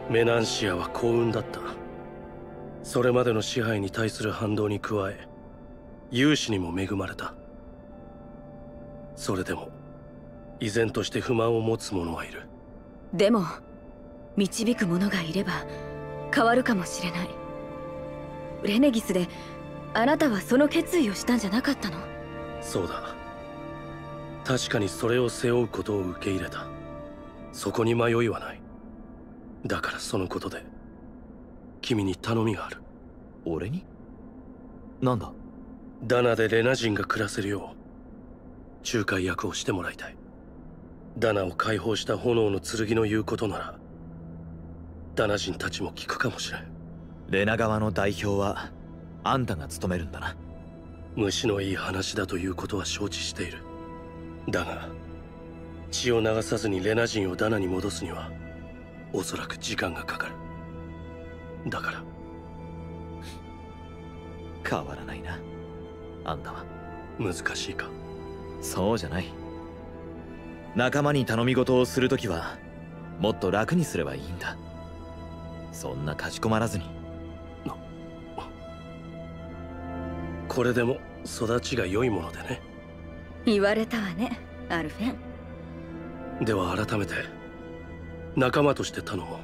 メナンシアは幸運だった。それまでの支配に対する反動に加え勇士にも恵まれた。それでも依然として不満を持つ者はいる。でも導く者がいれば変わるかもしれない。レネギスであなたはその決意をしたんじゃなかったの？そうだ。確かにそれを背負うことを受け入れた。そこに迷いはない。だからそのことで君に頼みがある。俺に？なんだ？ダナでレナ人が暮らせるよう仲介役をしてもらいたい。ダナを解放した炎の剣の言うことならダナ人たちも聞くかもしれん。レナ側の代表はあんたが務めるんだな。虫のいい話だということは承知している。だが血を流さずにレナ人をダナに戻すにはおそらく時間がかかる。だから。変わらないなあんたは。難しいか？そうじゃない。仲間に頼み事をするときはもっと楽にすればいいんだ。そんなかしこまらずに。これでも育ちが良いものでね。言われたわねアルフェン。では改めて仲間として頼もう。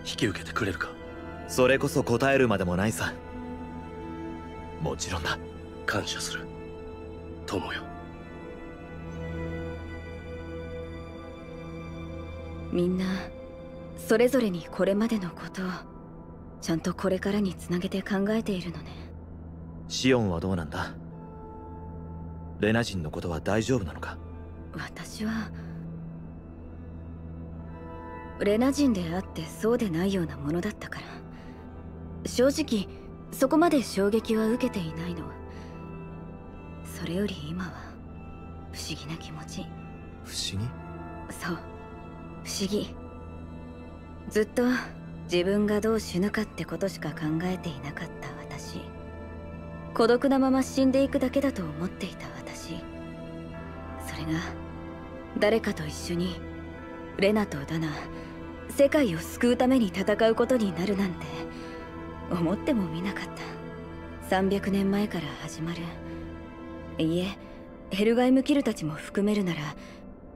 引き受けてくれるか？それこそ答えるまでもないさもちろんだ。感謝する。友よ。みんなそれぞれにこれまでのことをちゃんとこれからにつなげて考えているのね。シオンはどうなんだ？レナ人のことは大丈夫なのか？私はレナ人であってそうでないようなものだったから。正直そこまで衝撃は受けていないの。それより今は不思議な気持ち。不思議？そう。不思議。ずっと自分がどう死ぬかってことしか考えていなかった私。孤独なまま死んでいくだけだと思っていた私。それが誰かと一緒にレナとダナ世界を救うために戦うことになるなんて思ってもみなかった。300年前から始まる。いえヘルガイムキルたちも含めるなら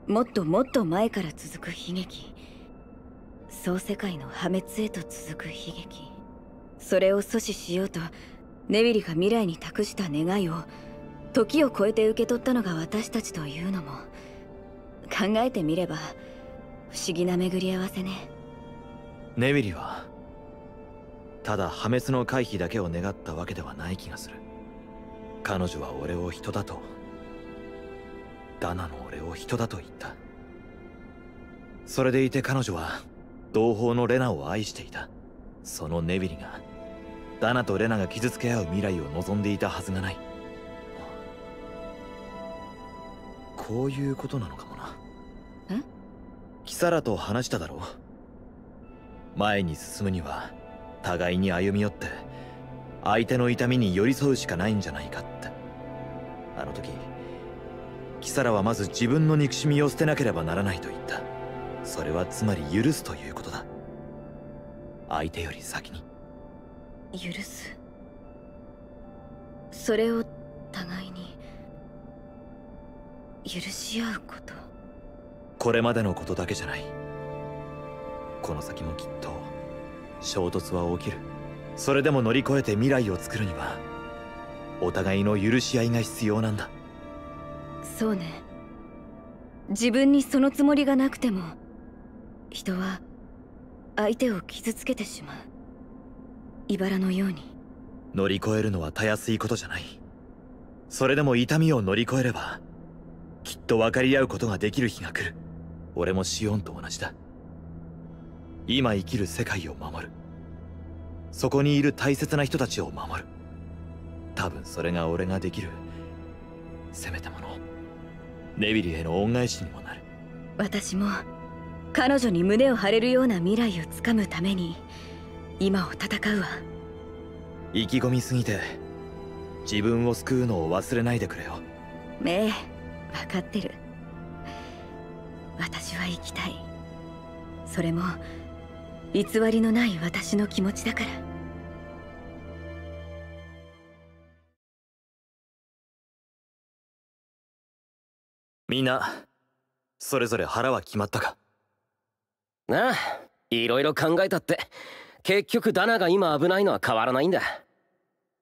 もっともっと前から続く悲劇。総世界の破滅へと続く悲劇。それを阻止しようとネビリが未来に託した願いを時を超えて受け取ったのが私たちというのも考えてみれば不思議な巡り合わせね。ネビリはただ破滅の回避だけを願ったわけではない気がする。彼女は俺を人だとダナの俺を人だと言った。それでいて彼女は同胞のレナを愛していた。そのネビリがダナとレナが傷つけ合う未来を望んでいたはずがない。こういうことなのかもな。え？キサラと話しただろう。前に進むには互いに歩み寄って相手の痛みに寄り添うしかないんじゃないかって。あの時キサラはまず自分の憎しみを捨てなければならないと言った。それはつまり許すということだ。相手より先に。許す。それを互いに許し合うこと。これまでのことだけじゃない。この先もきっと衝突は起きる。それでも乗り越えて未来を作るにはお互いの許し合いが必要なんだ。そうね。自分にそのつもりがなくても人は相手を傷つけてしまう。茨のように。乗り越えるのはたやすいことじゃない。それでも痛みを乗り越えればきっと分かり合うことができる日が来る。俺もシオンと同じだ今生きる世界を守る。そこにいる大切な人たちを守る。多分それが俺ができる。せめてもの。ネビリへの恩返しにもなる。私も彼女に胸を張れるような未来をつかむために今を戦うわ。意気込みすぎて自分を救うのを忘れないでくれよ。めえ分かってる。私は生きたい。それも偽りのない私の気持ちだから。みんなそれぞれ腹は決まったか？なあいろいろ考えたって結局ダナが今危ないのは変わらないんだ。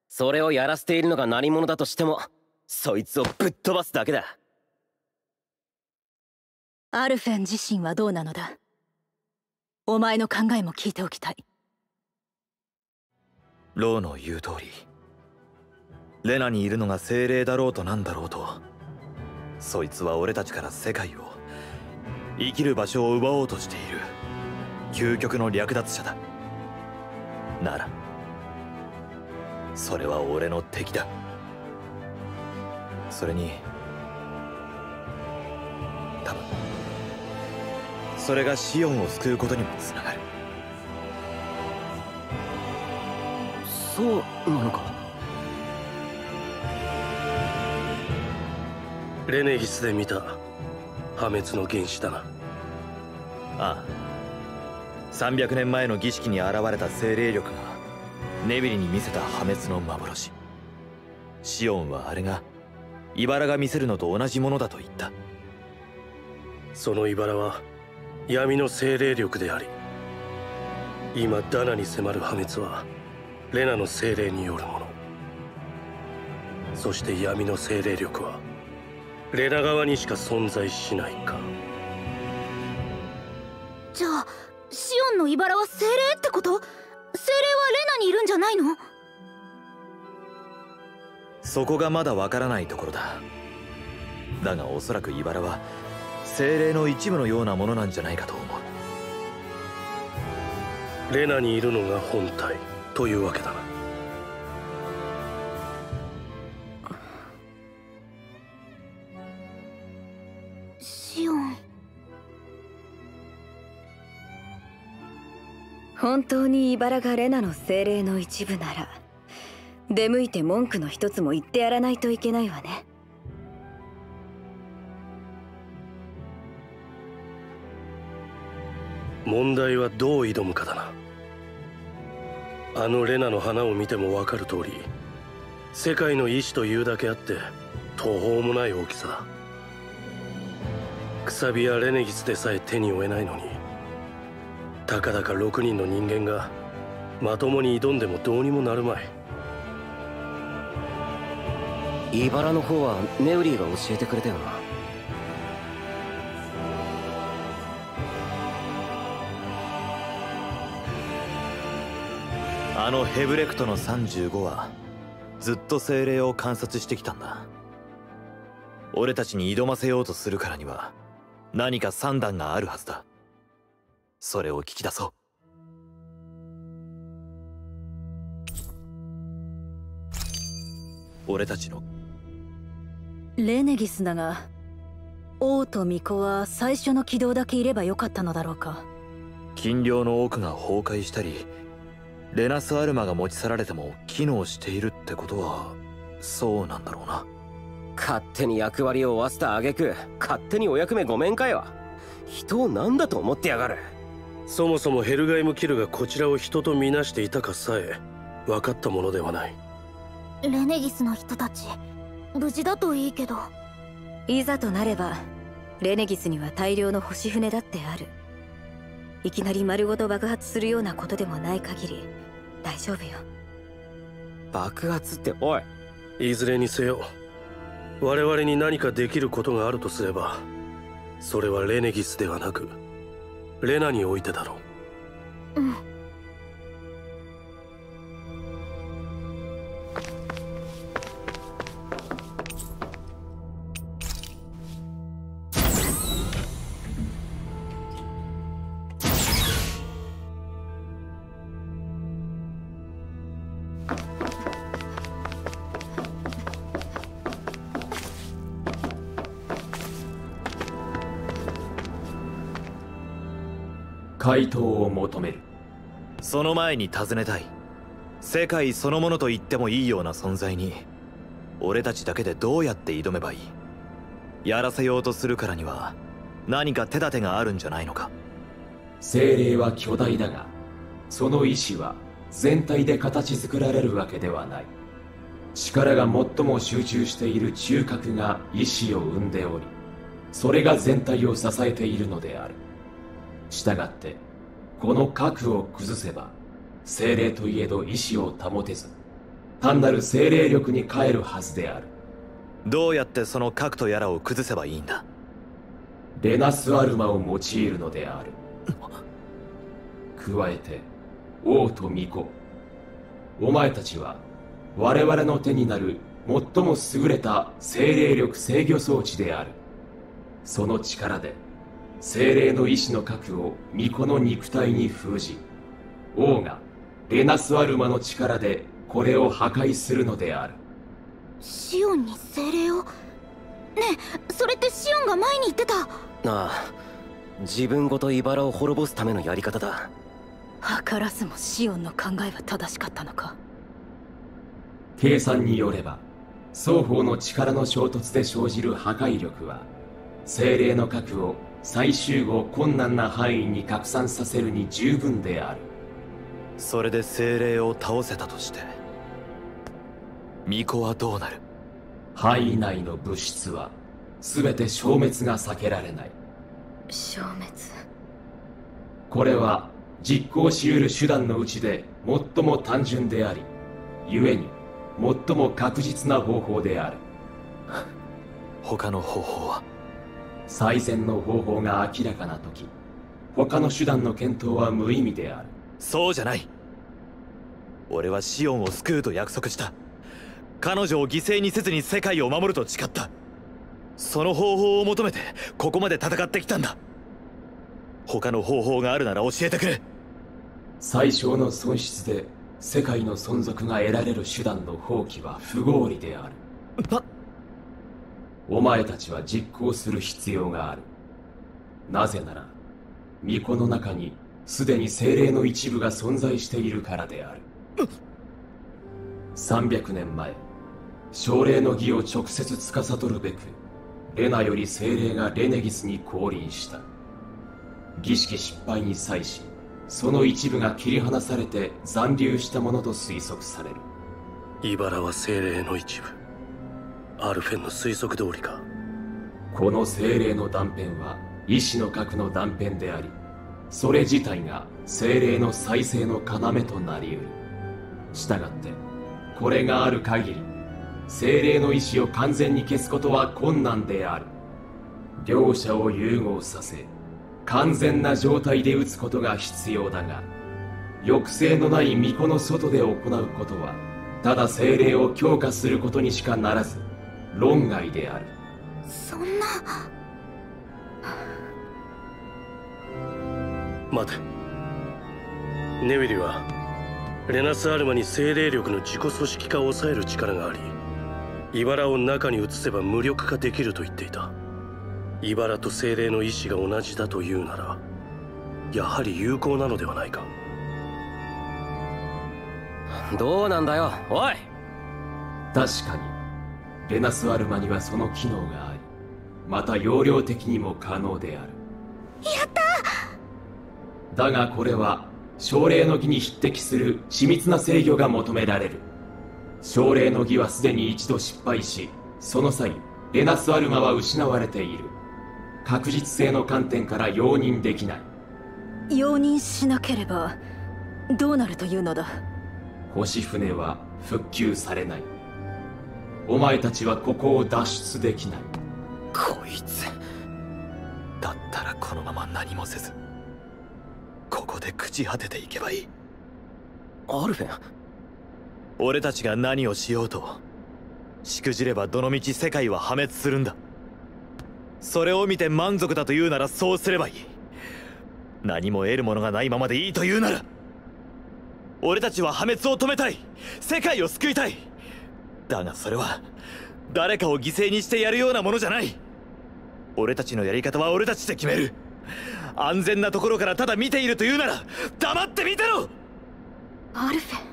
それをやらせているのが何者だとしてもそいつをぶっ飛ばすだけだ。アルフェン自身はどうなのだ？お前の考えも聞いておきたい。ローの言う通りレナにいるのが精霊だろうとなんだろうとそいつは俺たちから世界を生きる場所を奪おうとしている究極の略奪者だ。ならそれは俺の敵だ。それに多分それがシオンを救うことにもつながる。そうなのか？レネギスで見た破滅の原子だな。ああ。300年前の儀式に現れた精霊力がネビリに見せた破滅の幻。シオンはあれが茨が見せるのと同じものだと言った。その茨は闇の精霊力であり今ダナに迫る破滅はレナの精霊によるもの。そして闇の精霊力はレナ側にしか存在しないか。じゃあシオンの茨は精霊ってこと？精霊はレナにいるんじゃないの？そこがまだわからないところだ。だがおそらく茨は精霊の一部のようなものなんじゃないかと思う。レナにいるのが本体というわけだな。シオン。本当に茨がレナの精霊の一部なら出向いて文句の一つも言ってやらないといけないわね問題はどう挑むかだな。あのレナの花を見ても分かる通り世界の意志というだけあって途方もない大きさ。だくさびやレネギスでさえ手に負えないのにたかだか6人の人間がまともに挑んでもどうにもなるまい。茨の方はネウリーが教えてくれたよな。あのヘブレクトの35はずっと精霊を観察してきたんだ。俺たちに挑ませようとするからには何か算段があるはずだ。それを聞き出そう。俺たちの。レネギスだが王と巫女は最初の軌道だけいればよかったのだろうか。金陵の奥が崩壊したりレナスアルマが持ち去られても機能しているってことはそうなんだろうな。勝手に役割を負わせた挙句勝手にお役目ごめんかよ。人を何だと思ってやがる。そもそもヘルガイム・キルがこちらを人とみなしていたかさえ分かったものではない。レネギスの人たち無事だといいけど。いざとなればレネギスには大量の星船だってある。いきなり丸ごと爆発するようなことでもない限り大丈夫よ。爆発っておい。いずれにせよ我々に何かできることがあるとすればそれはレネギスではなくレナにおいてだろう。うん回答を求める。その前に尋ねたい。世界そのものと言ってもいいような存在に俺たちだけでどうやって挑めばいい？やらせようとするからには何か手立てがあるんじゃないのか？精霊は巨大だがその意志は全体で形作られるわけではない。力が最も集中している中核が意志を生んでおりそれが全体を支えているのであるしたがってこの核を崩せば精霊といえど意志を保てず単なる精霊力に変えるはずである。どうやってその核とやらを崩せばいいんだ？レナスアルマを用いるのである。加えて王と巫女。お前たちは我々の手になる最も優れた精霊力制御装置である。その力で精霊の意志の核を巫女の肉体に封じ王がレナスアルマの力でこれを破壊するのである。シオンに精霊を？ねえそれってシオンが前に言ってた。ああ自分ごと茨を滅ぼすためのやり方だ。図らずもシオンの考えは正しかったのか。計算によれば双方の力の衝突で生じる破壊力は精霊の核を最終後困難な範囲に拡散させるに十分である。それで精霊を倒せたとして巫女はどうなる？範囲内の物質は全て消滅が避けられない。消滅。これは実行し得る手段のうちで最も単純であり故に最も確実な方法である。他の方法は？最善の方法が明らかな時他の手段の検討は無意味である。そうじゃない。俺はシオンを救うと約束した。彼女を犠牲にせずに世界を守ると誓った。その方法を求めてここまで戦ってきたんだ。他の方法があるなら教えてくれ。最小の損失で世界の存続が得られる手段の放棄は不合理であるお前たちは実行する必要がある。なぜなら巫女の中にすでに精霊の一部が存在しているからである。300年前奨励の儀を直接司るべくレナより精霊がレネギスに降臨した。儀式失敗に際しその一部が切り離されて残留したものと推測される。茨は精霊の一部。アルフェンの推測通りか。この精霊の断片は意志の核の断片でありそれ自体が精霊の再生の要となり得る。したがってこれがある限り精霊の意志を完全に消すことは困難である。両者を融合させ完全な状態で打つことが必要だが抑制のない巫女の外で行うことはただ精霊を強化することにしかならず。論外である。そんな。待て。ネウィリはレナスアルマに精霊力の自己組織化を抑える力があり茨を中に移せば無力化できると言っていた。茨と精霊の意志が同じだというならやはり有効なのではないか。どうなんだよおい。確かにレナスアルマにはその機能がありまた容量的にも可能である。やった！だがこれは奨励の儀に匹敵する緻密な制御が求められる。奨励の儀はすでに一度失敗しその際レナスアルマは失われている。確実性の観点から容認できない。容認しなければどうなるというのだ？星船は復旧されないお前たちはここを脱出できない。こいつ。だったらこのまま何もせずここで朽ち果てていけばいい。アルフェン。俺たちが何をしようとしくじればどのみち世界は破滅するんだ。それを見て満足だと言うならそうすればいい。何も得るものがないままでいいと言うなら俺たちは破滅を止めたい。世界を救いたいだがそれは誰かを犠牲にしてやるようなものじゃない。俺たちのやり方は俺たちで決める。安全なところからただ見ているというなら黙って見てろ。アルフェン。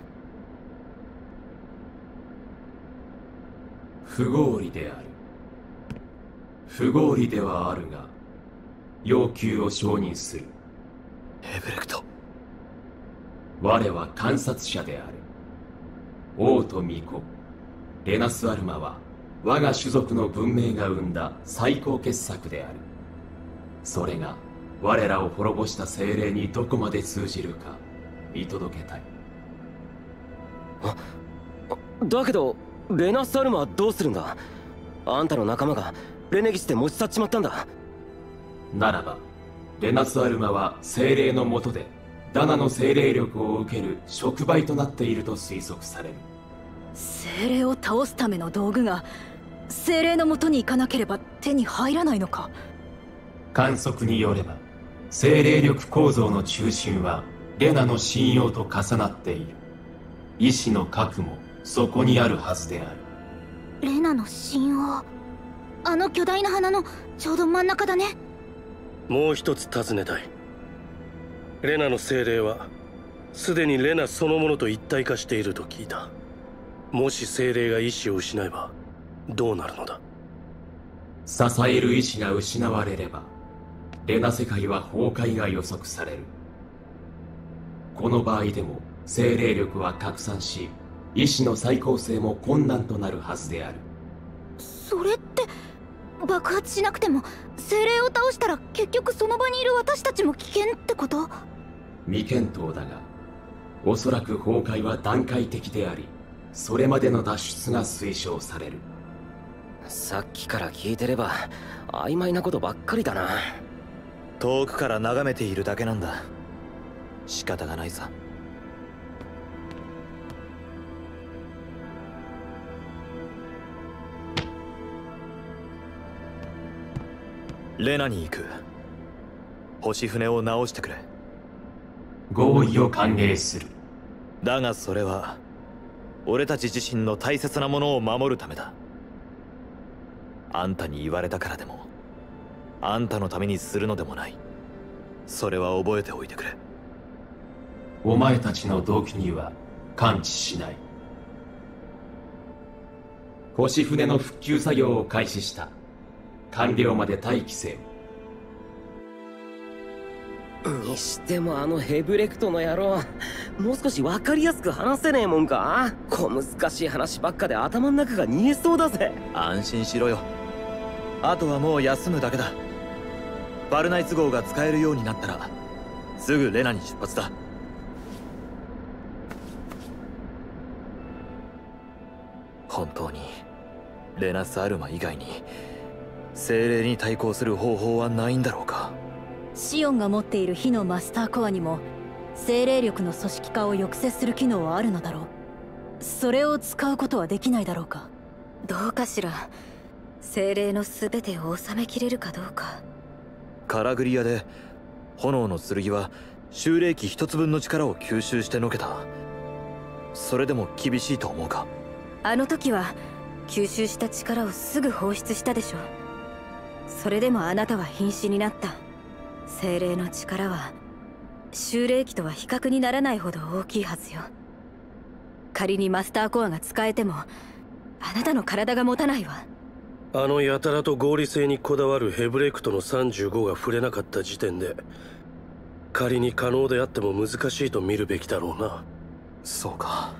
不合理である。不合理ではあるが要求を承認する。ヘブレクト。我は観察者である。王と巫女レナスアルマは我が種族の文明が生んだ最高傑作である。それが我らを滅ぼした精霊にどこまで通じるか見届けたい。だけどレナ・サルマはどうするんだ？あんたの仲間がレネギスで持ち去っちまったんだ。ならばレナスアルマは精霊の下でダナの精霊力を受ける触媒となっていると推測される精霊を倒すための道具が精霊のもとに行かなければ手に入らないのか？観測によれば精霊力構造の中心はレナの信用と重なっている。意志の核もそこにあるはずである。レナの神王あの巨大な花のちょうど真ん中だね。もう一つ尋ねたい。レナの精霊はすでにレナそのものと一体化していると聞いたもし精霊が意志を失えばどうなるのだ？支える意志が失われればレナ世界は崩壊が予測される。この場合でも精霊力は拡散し意志の再構成も困難となるはずである。それって爆発しなくても精霊を倒したら結局その場にいる私たちも危険ってこと？未検討だがおそらく崩壊は段階的でありそれまでの脱出が推奨される。さっきから聞いてれば曖昧なことばっかりだな。遠くから眺めているだけなんだ。仕方がないさ。レナに行く。星船を直してくれ。合意を歓迎する。だがそれは俺たち自身の大切なものを守るためだ。あんたに言われたからでもあんたのためにするのでもない。それは覚えておいてくれ。お前たちの動機には感知しない。星船の復旧作業を開始した。完了まで待機せよ。にしてもあのヘブレクトの野郎もう少し分かりやすく話せねえもんか？小難しい話ばっかで頭の中が煮えそうだぜ。安心しろよ。あとはもう休むだけだ。バルナイツ号が使えるようになったらすぐレナに出発だ。本当にレナス・アルマ以外に精霊に対抗する方法はないんだろうか？シオンが持っている火のマスターコアにも精霊力の組織化を抑制する機能はあるのだろう。それを使うことはできないだろうか。どうかしら。精霊の全てを収めきれるかどうか。カラグリアで炎の剣は修霊機一つ分の力を吸収してのけた。それでも厳しいと思うか？あの時は吸収した力をすぐ放出したでしょそれでもあなたは瀕死になった精霊の力は修霊機とは比較にならないほど大きいはずよ。仮にマスターコアが使えてもあなたの体が持たないわ。あのやたらと合理性にこだわるヘブレクトの35が触れなかった時点で仮に可能であっても難しいと見るべきだろうな。そうか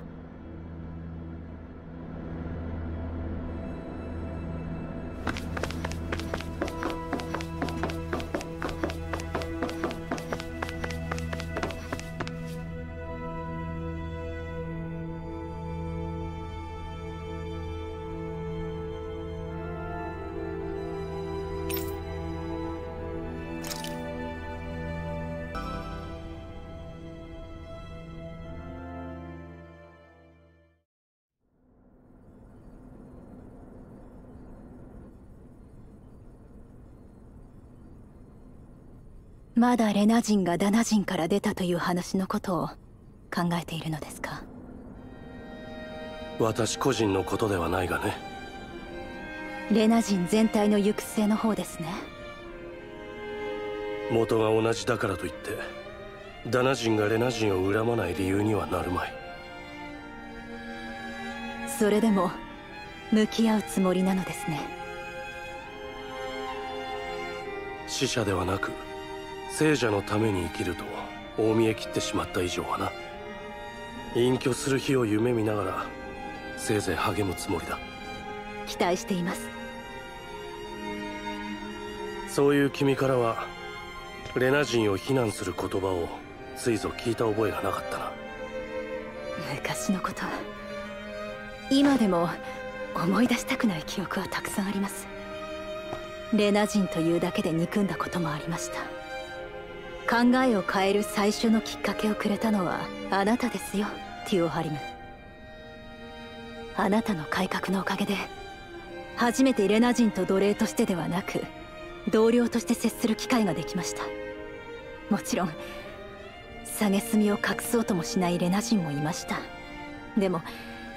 まだレナ人がダナ人から出たという話のことを考えているのですか？私個人のことではないがね。レナ人全体の行く末の方ですね。元が同じだからといってダナ人がレナ人を恨まない理由にはなるまい。それでも向き合うつもりなのですね。死者ではなく聖者のために生きると大見え切ってしまった以上はな。隠居する日を夢見ながらせいぜい励むつもりだ。期待しています。そういう君からはレナ人を非難する言葉をついぞ聞いた覚えがなかったな。昔のこと今でも思い出したくない記憶はたくさんあります。レナ人というだけで憎んだこともありました考えを変える最初のきっかけをくれたのはあなたですよティオハリム。あなたの改革のおかげで初めてレナ人と奴隷としてではなく同僚として接する機会ができました。もちろん蔑みを隠そうともしないレナ人もいました。でも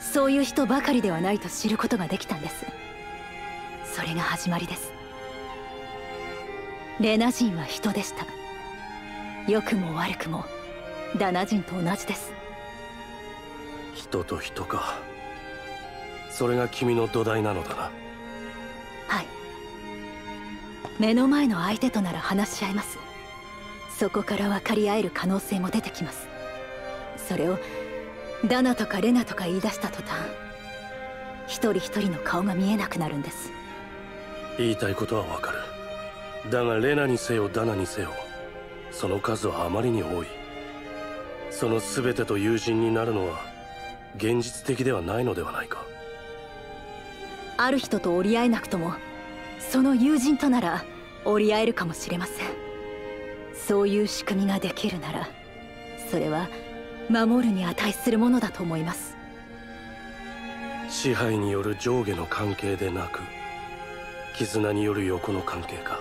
そういう人ばかりではないと知ることができたんです。それが始まりです。レナ人は人でした。良くも悪くもダナ人と同じです。人と人か。それが君の土台なのだな。はい。目の前の相手となら話し合えます。そこから分かり合える可能性も出てきます。それをダナとかレナとか言い出した途端一人一人の顔が見えなくなるんです。言いたいことはわかる。だがレナにせよダナにせよその数はあまりに多い。その全てと友人になるのは現実的ではないのではないか。ある人と折り合えなくともその友人となら折り合えるかもしれません。そういう仕組みができるならそれは守るに値するものだと思います。支配による上下の関係でなく絆による横の関係か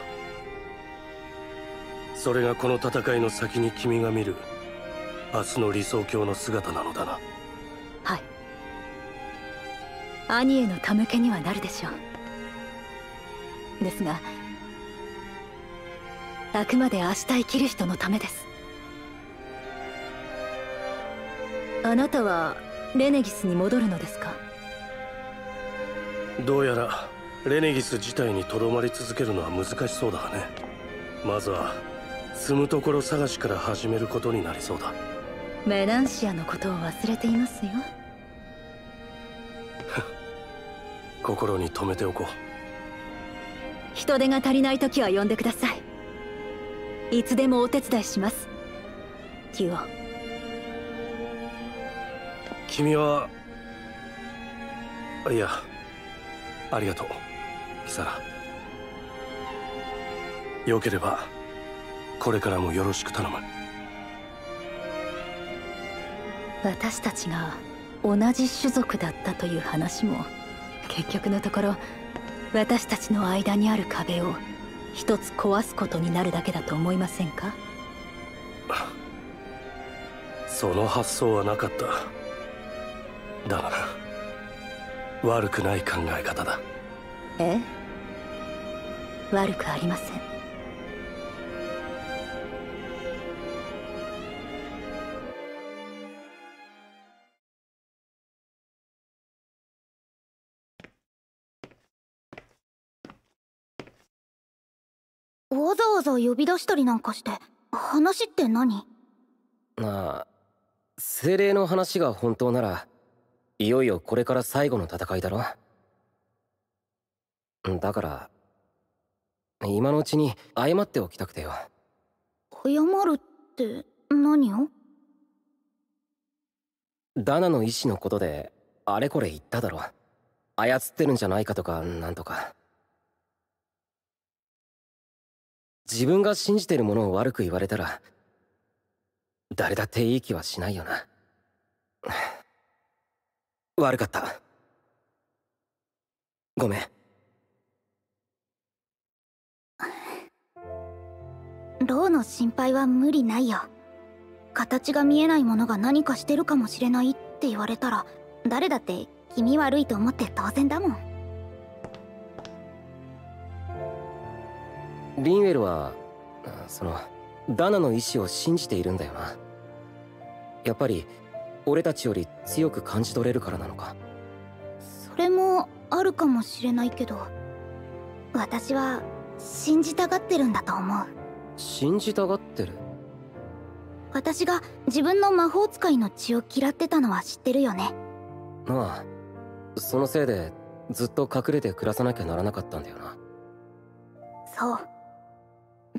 それがこの戦いの先に君が見る明日の理想郷の姿なのだな。はい。兄への手向けにはなるでしょう。ですがあくまで明日生きる人のためです。あなたはレネギスに戻るのですか？どうやらレネギス自体にとどまり続けるのは難しそうだがね。まずは住むところ探しから始めることになりそうだ。メナンシアのことを忘れていますよ。心に留めておこう。人手が足りない時は呼んでください。いつでもお手伝いします。テュオ。君はいやありがとうキサラ。よければこれからもよろしく頼む私たちが同じ種族だったという話も結局のところ私たちの間にある壁を一つ壊すことになるだけだと思いませんか？その発想はなかった。だがな悪くない考え方だ。ええ？悪くありませんわざわざ呼び出したりなんかして話って何？まあ精霊の話が本当ならいよいよこれから最後の戦いだろ。だから今のうちに謝っておきたくてよ。謝るって何を？ダナの意志のことであれこれ言っただろ。操ってるんじゃないかとかなんとか自分が信じてるものを悪く言われたら誰だっていい気はしないよな。悪かった。ごめん。ローの心配は無理ないよ形が見えないものが何かしてるかもしれないって言われたら誰だって気味悪いと思って当然だもん。リンウェルはあそのダナの意志を信じているんだよな。やっぱり俺たちより強く感じ取れるからなのか。それもあるかもしれないけど私は信じたがってるんだと思う。信じたがってる？私が自分の魔法使いの血を嫌ってたのは知ってるよね。ああそのせいでずっと隠れて暮らさなきゃならなかったんだよな。そう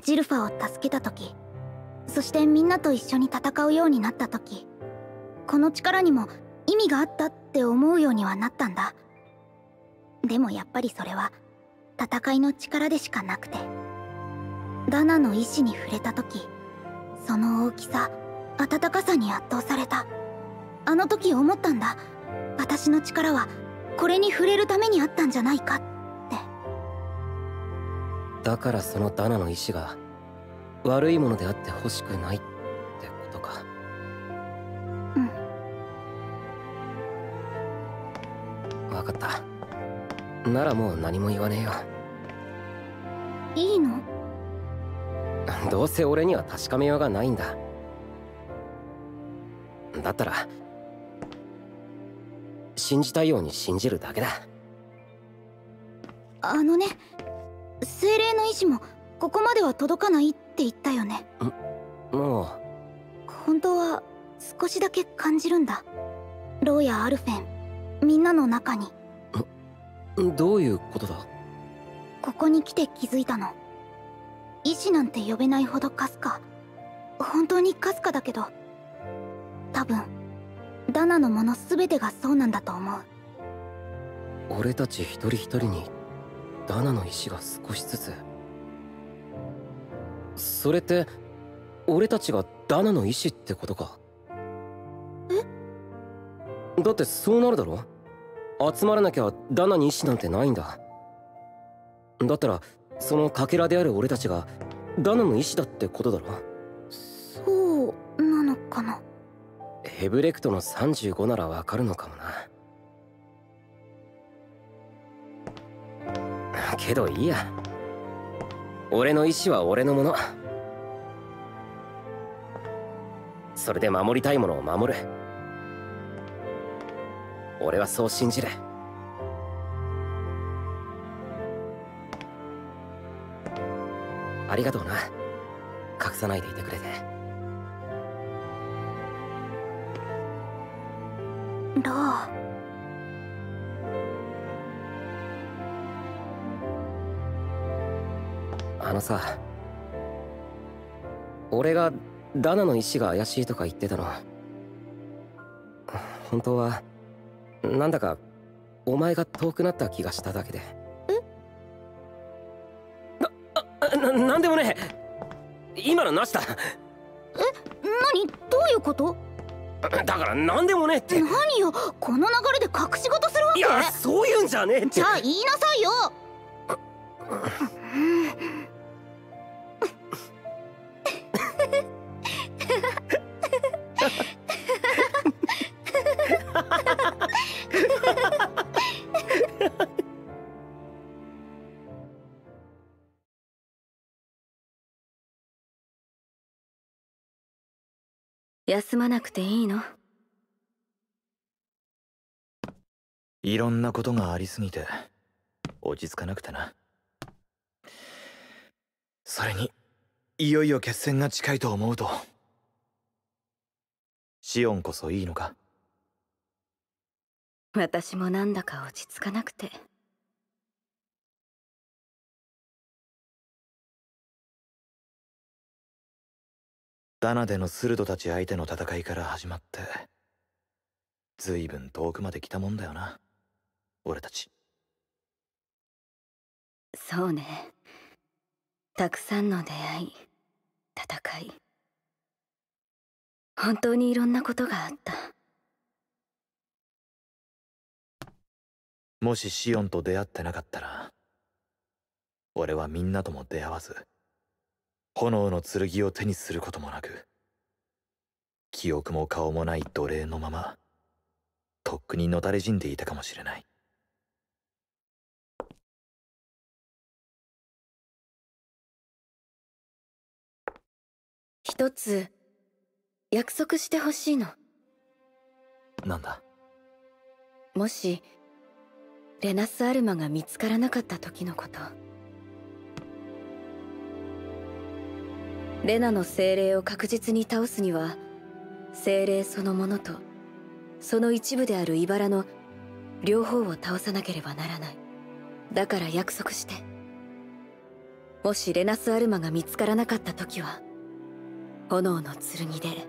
ジルファを助けた時そしてみんなと一緒に戦うようになった時この力にも意味があったって思うようにはなったんだ。でもやっぱりそれは戦いの力でしかなくて。ダナの意志に触れた時その大きさ温かさに圧倒された。あの時思ったんだ。私の力はこれに触れるためにあったんじゃないかって。だからそのダナの意志が悪いものであってほしくないってことか。うん。分かった。ならもう何も言わねえよ。いいの？どうせ俺には確かめようがないんだ。だったら信じたいように信じるだけだ。あのね精霊の意志もここまでは届かないって言ったよね。も本当は少しだけ感じるんだ。ローやアルフェンみんなの中に。うどういうことだ？ここに来て気づいたの。意志なんて呼べないほどかすか。本当にかすかだけど。多分ダナのもの全てがそうなんだと思う。俺たち一人一人にダナの石が少しずつ。それって俺たちがダナの意志ってことか？え？だってそうなるだろ？集まらなきゃダナに意志なんてないんだ。だったらそのかけらである俺たちがダナの意志だってことだろ？そうなのかな？ヘブレクトの35ならわかるのかもなけどいいや。俺の意志は俺のもの。それで守りたいものを守る。俺はそう信じる。ありがとうな。隠さないでいてくれて。ロー。あのさ俺がダナの意志が怪しいとか言ってたの。本当はなんだかお前が遠くなった気がしただけで。え？な、な、なんでもね今のなしだ。え？何？どういうこと？だからなんでもねって。何よ？この流れで隠し事するわけ？いやそういうんじゃねえって。じゃあ言いなさいよ休まなくていいの？いろんなことがありすぎて落ち着かなくてな。それにいよいよ決戦が近いと思うとシオンこそいいのか？私もなんだか落ち着かなくてダナでのスルドたち相手の戦いから始まって随分遠くまで来たもんだよな俺たち。そうね。たくさんの出会い戦い。本当にいろんなことがあった。もしシオンと出会ってなかったら俺はみんなとも出会わず炎の剣を手にすることもなく記憶も顔もない奴隷のままとっくにのたれ死んでいたかもしれない。一つ約束してほしいの。なんだ？もしレナス・アルマが見つからなかった時のことレナの精霊を確実に倒すには精霊そのものとその一部である茨の両方を倒さなければならない。だから約束して。もしレナス・アルマが見つからなかった時は炎の剣で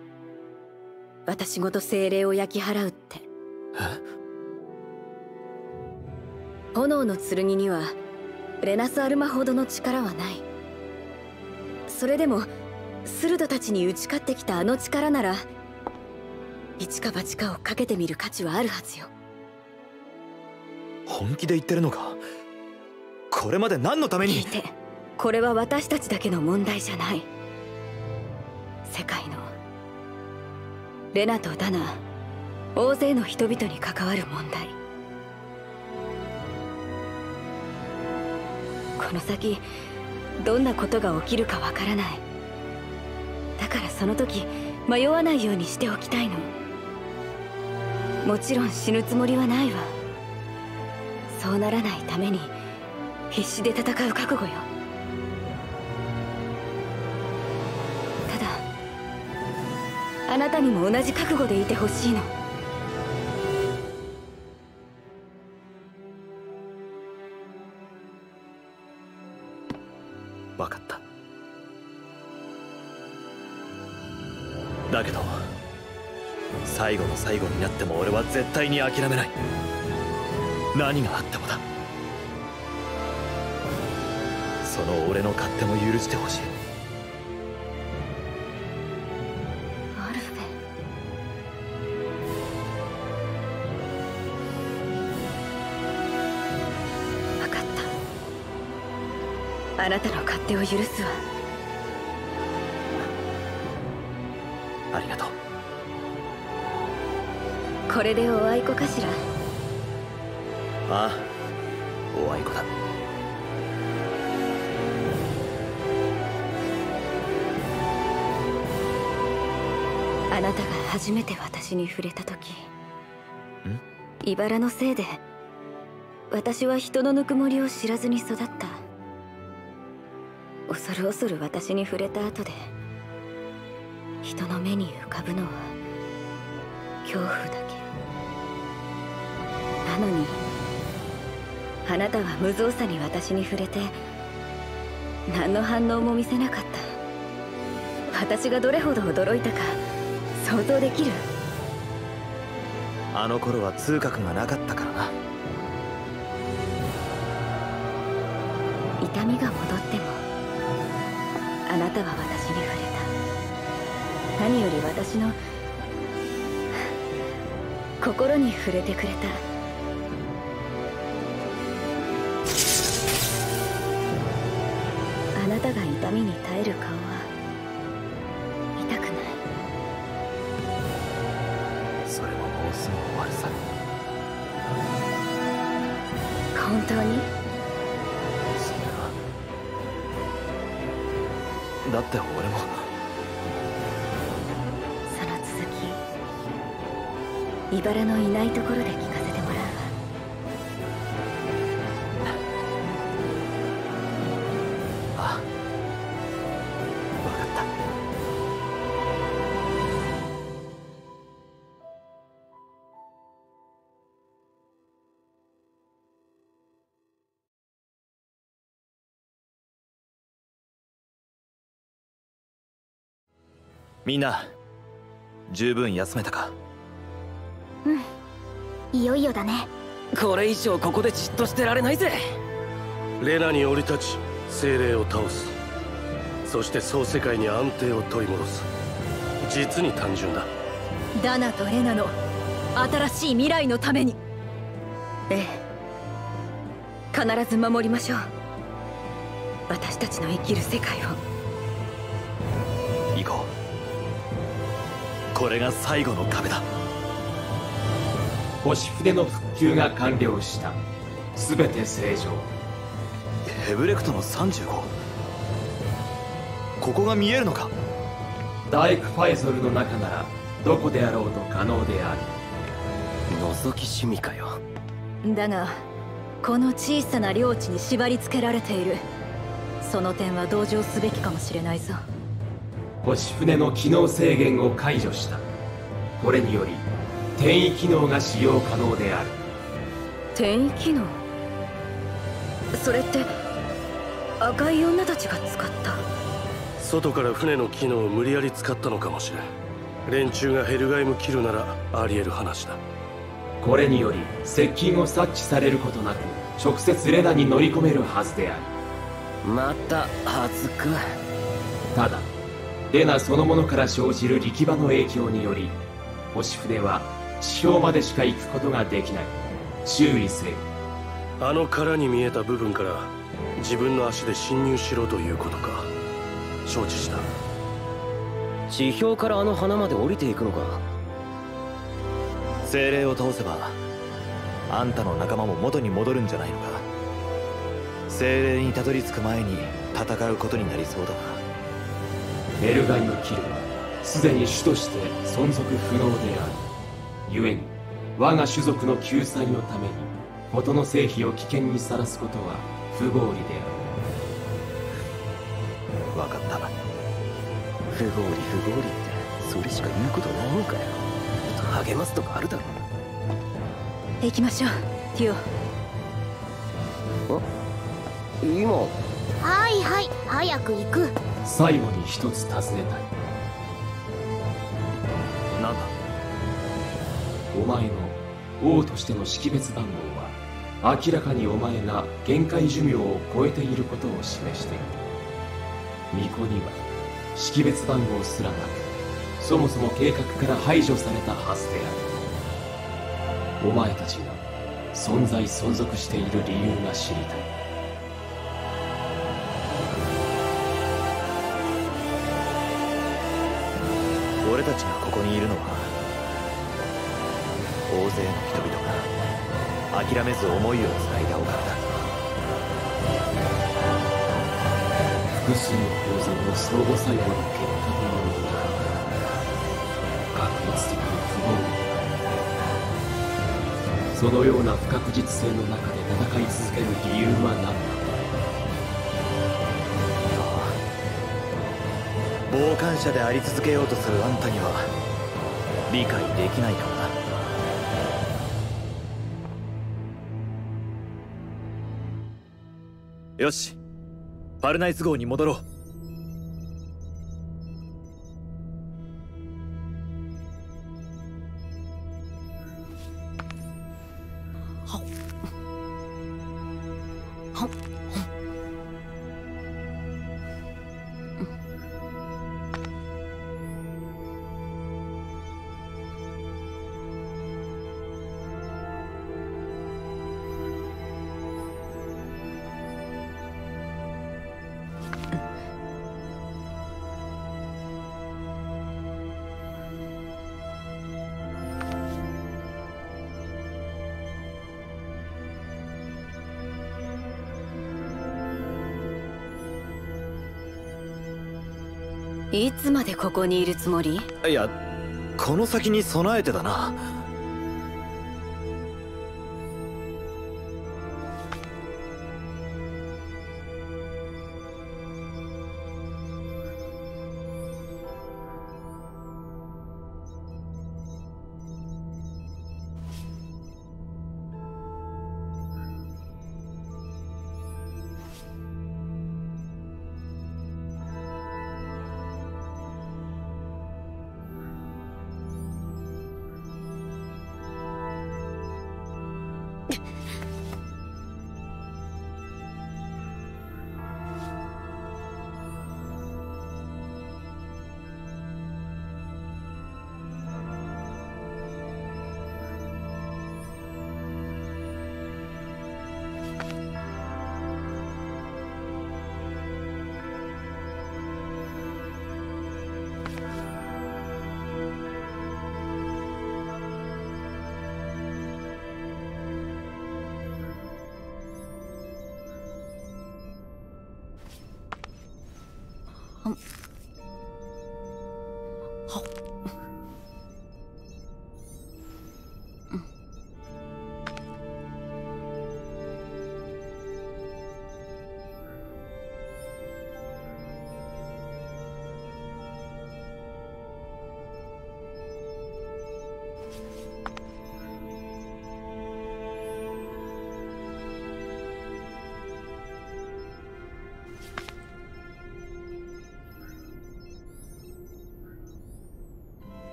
私ごと精霊を焼き払うって。炎の剣にはレナス・アルマほどの力はない。それでもスルドたちに打ち勝ってきたあの力なら一か八かをかけてみる価値はあるはずよ。本気で言ってるのか？これまで何のために？聞いてこれは私たちだけの問題じゃない。世界のレナとダナ大勢の人々に関わる問題。この先どんなことが起きるかわからない。だからその時迷わないようにしておきたいの。もちろん死ぬつもりはないわ。そうならないために必死で戦う覚悟よ。ただあなたにも同じ覚悟でいてほしいの。最後の最後になっても俺は絶対に諦めない。何があってもだ。その俺の勝手も許してほしい。アルフェ分かった。あなたの勝手を許すわ。これでおあいこかしら？ああおあいこだ。あなたが初めて私に触れた時茨のせいで私は人のぬくもりを知らずに育った。恐る恐る私に触れた後で人の目に浮かぶのはあなたは無造作に私に触れて何の反応も見せなかった。私がどれほど驚いたか想像できる。あの頃は通覚がなかったからな。痛みが戻ってもあなたは私に触れた。何より私の心に触れてくれた痛みに耐える顔は見たくない。それももうすぐ終わるさ。本当に？だって俺も。その続き茨のいないところで聞かみんな十分休めたか？うん。いよいよだね。これ以上ここでじっとしてられないぜ。レナに降り立ち精霊を倒す。そして総世界に安定を取り戻す。実に単純だ。ダナとレナの新しい未来のために。ええ。必ず守りましょう。私たちの生きる世界をこれが最後の壁だ。星船の復旧が完了した。全て正常。ヘブレクトの35ここが見えるのか？ダイクファイゾルの中ならどこであろうと可能である。覗き趣味かよ。だがこの小さな領地に縛り付けられている。その点は同情すべきかもしれないぞ星船の機能制限を解除した。これにより転移機能が使用可能である。転移機能？それって赤い女たちが使った？外から船の機能を無理やり使ったのかもしれん。連中がヘルガイム切るならあり得る話だ。これにより接近を察知されることなく直接レナに乗り込めるはずである。またはずかただレナそのものから生じる力場の影響により星船は地表までしか行くことができない。注意せよ。あの殻に見えた部分から自分の足で侵入しろということか。承知した。地表からあの花まで降りていくのか。精霊を倒せばあんたの仲間も元に戻るんじゃないのか。精霊にたどり着く前に戦うことになりそうだなエルガイム・キルはすでに主として存続不能である。故に我が種族の救済のために元の成否を危険にさらすことは不合理である。分かった。不合理不合理ってそれしか言うことないのかよ。励ますとかあるだろ行きましょうティオ。今？はいはい早く行く最後に一つ尋ねたい。なんだ？お前の王としての識別番号は明らかにお前が限界寿命を超えていることを示している。巫女には識別番号すらなくそもそも計画から排除されたはずである。お前たちが存在存続している理由が知りたい俺たちがここにいるのは大勢の人々が諦めず思いをつないだおかげだ複数の鉱山の相互作用の結果とい。うのだ確率的に不合理であるそのような不確実性の中で戦い続ける理由は何だ？傍観者であり続けようとするあんたには理解できないかもな。よしパルナイス号に戻ろう。ここにいるつもり？いやこの先に備えてだな。えっ?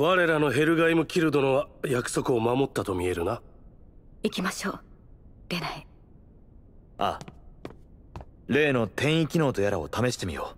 我らのヘルガイム・キル殿は約束を守ったと見えるな行きましょうレナへああ例の転移機能とやらを試してみよ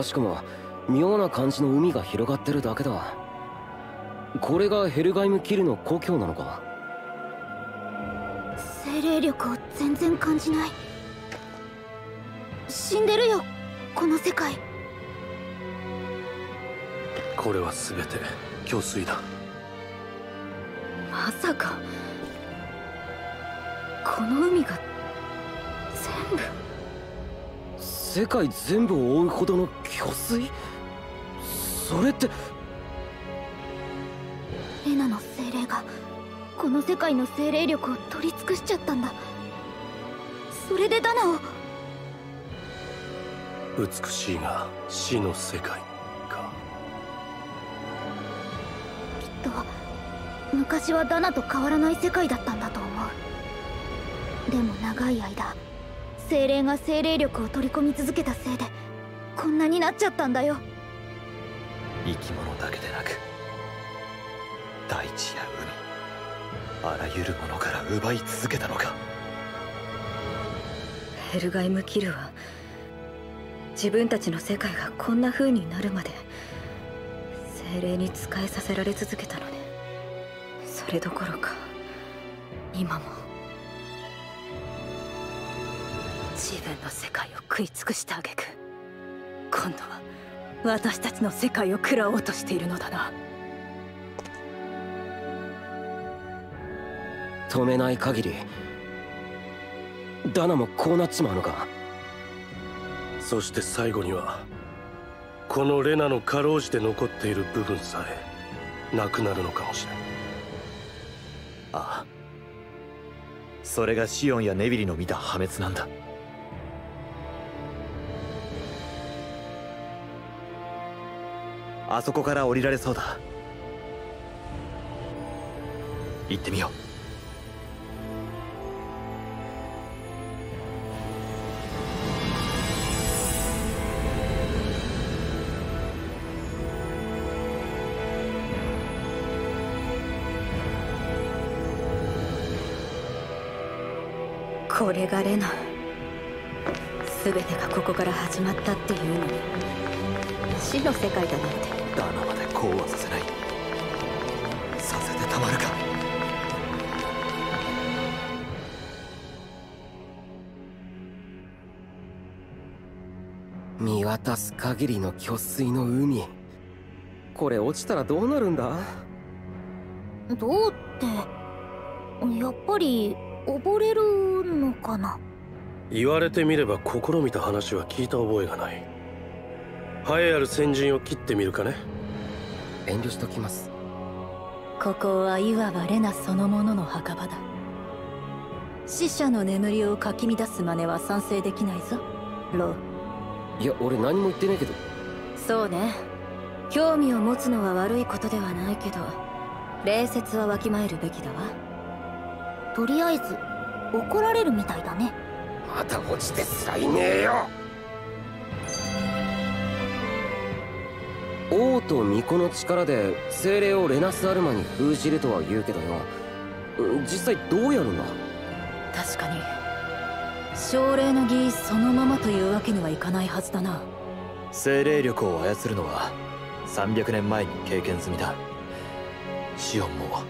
かしこも妙な感じの海が広がってるだけだ。これがヘルガイム・キルの故郷なのか？精霊力を全然感じない。死んでるよこの世界。これは全て虚水だ。まさかこの海が全部。世界全部を覆うほどの虚水？それって。レナの精霊がこの世界の精霊力を取り尽くしちゃったんだ。それでダナを。美しいが死の世界か。きっと昔はダナと変わらない世界だったんだと思う。でも長い間精霊が精霊力を取り込み続けたせいでこんなになっちゃったんだよ。生き物だけでなく大地や海あらゆるものから奪い続けたのか。ヘルガイム・キルは自分たちの世界がこんな風になるまで精霊に仕えさせられ続けたのね。それどころか今も自分の世界を食い尽くした挙句今度は私たちの世界を食らおうとしているのだな。止めない限りダナもこうなっちまうのか？そして最後にはこのレナのかろうじて残っている部分さえなくなるのかもしれん。ああ。それがシオンやネビリの見た破滅なんだあそこから降りられそうだ。行ってみよう。これがレナ。全てがここから始まったっていうのに。死の世界だなんて。ダナまでこうはさせない。させてたまるか。見渡す限りの虚水の海これ落ちたらどうなるんだ？どうってやっぱり溺れるのかな？言われてみれば試みた話は聞いた覚えがない栄えある先陣を切ってみるかね。遠慮しときます。ここはいわばレナそのものの墓場だ。死者の眠りをかき乱す真似は賛成できないぞ。ロいや俺何も言ってねえけど。そうね。興味を持つのは悪いことではないけど礼節はわきまえるべきだわ。とりあえず怒られるみたいだね。また落ちてすらいねえよ王と巫女の力で精霊をレナスアルマに封じるとは言うけどよ。実際どうやるんだ？確かに。奨励の儀そのままというわけにはいかないはずだな。精霊力を操るのは300年前に経験済みだ。シオンも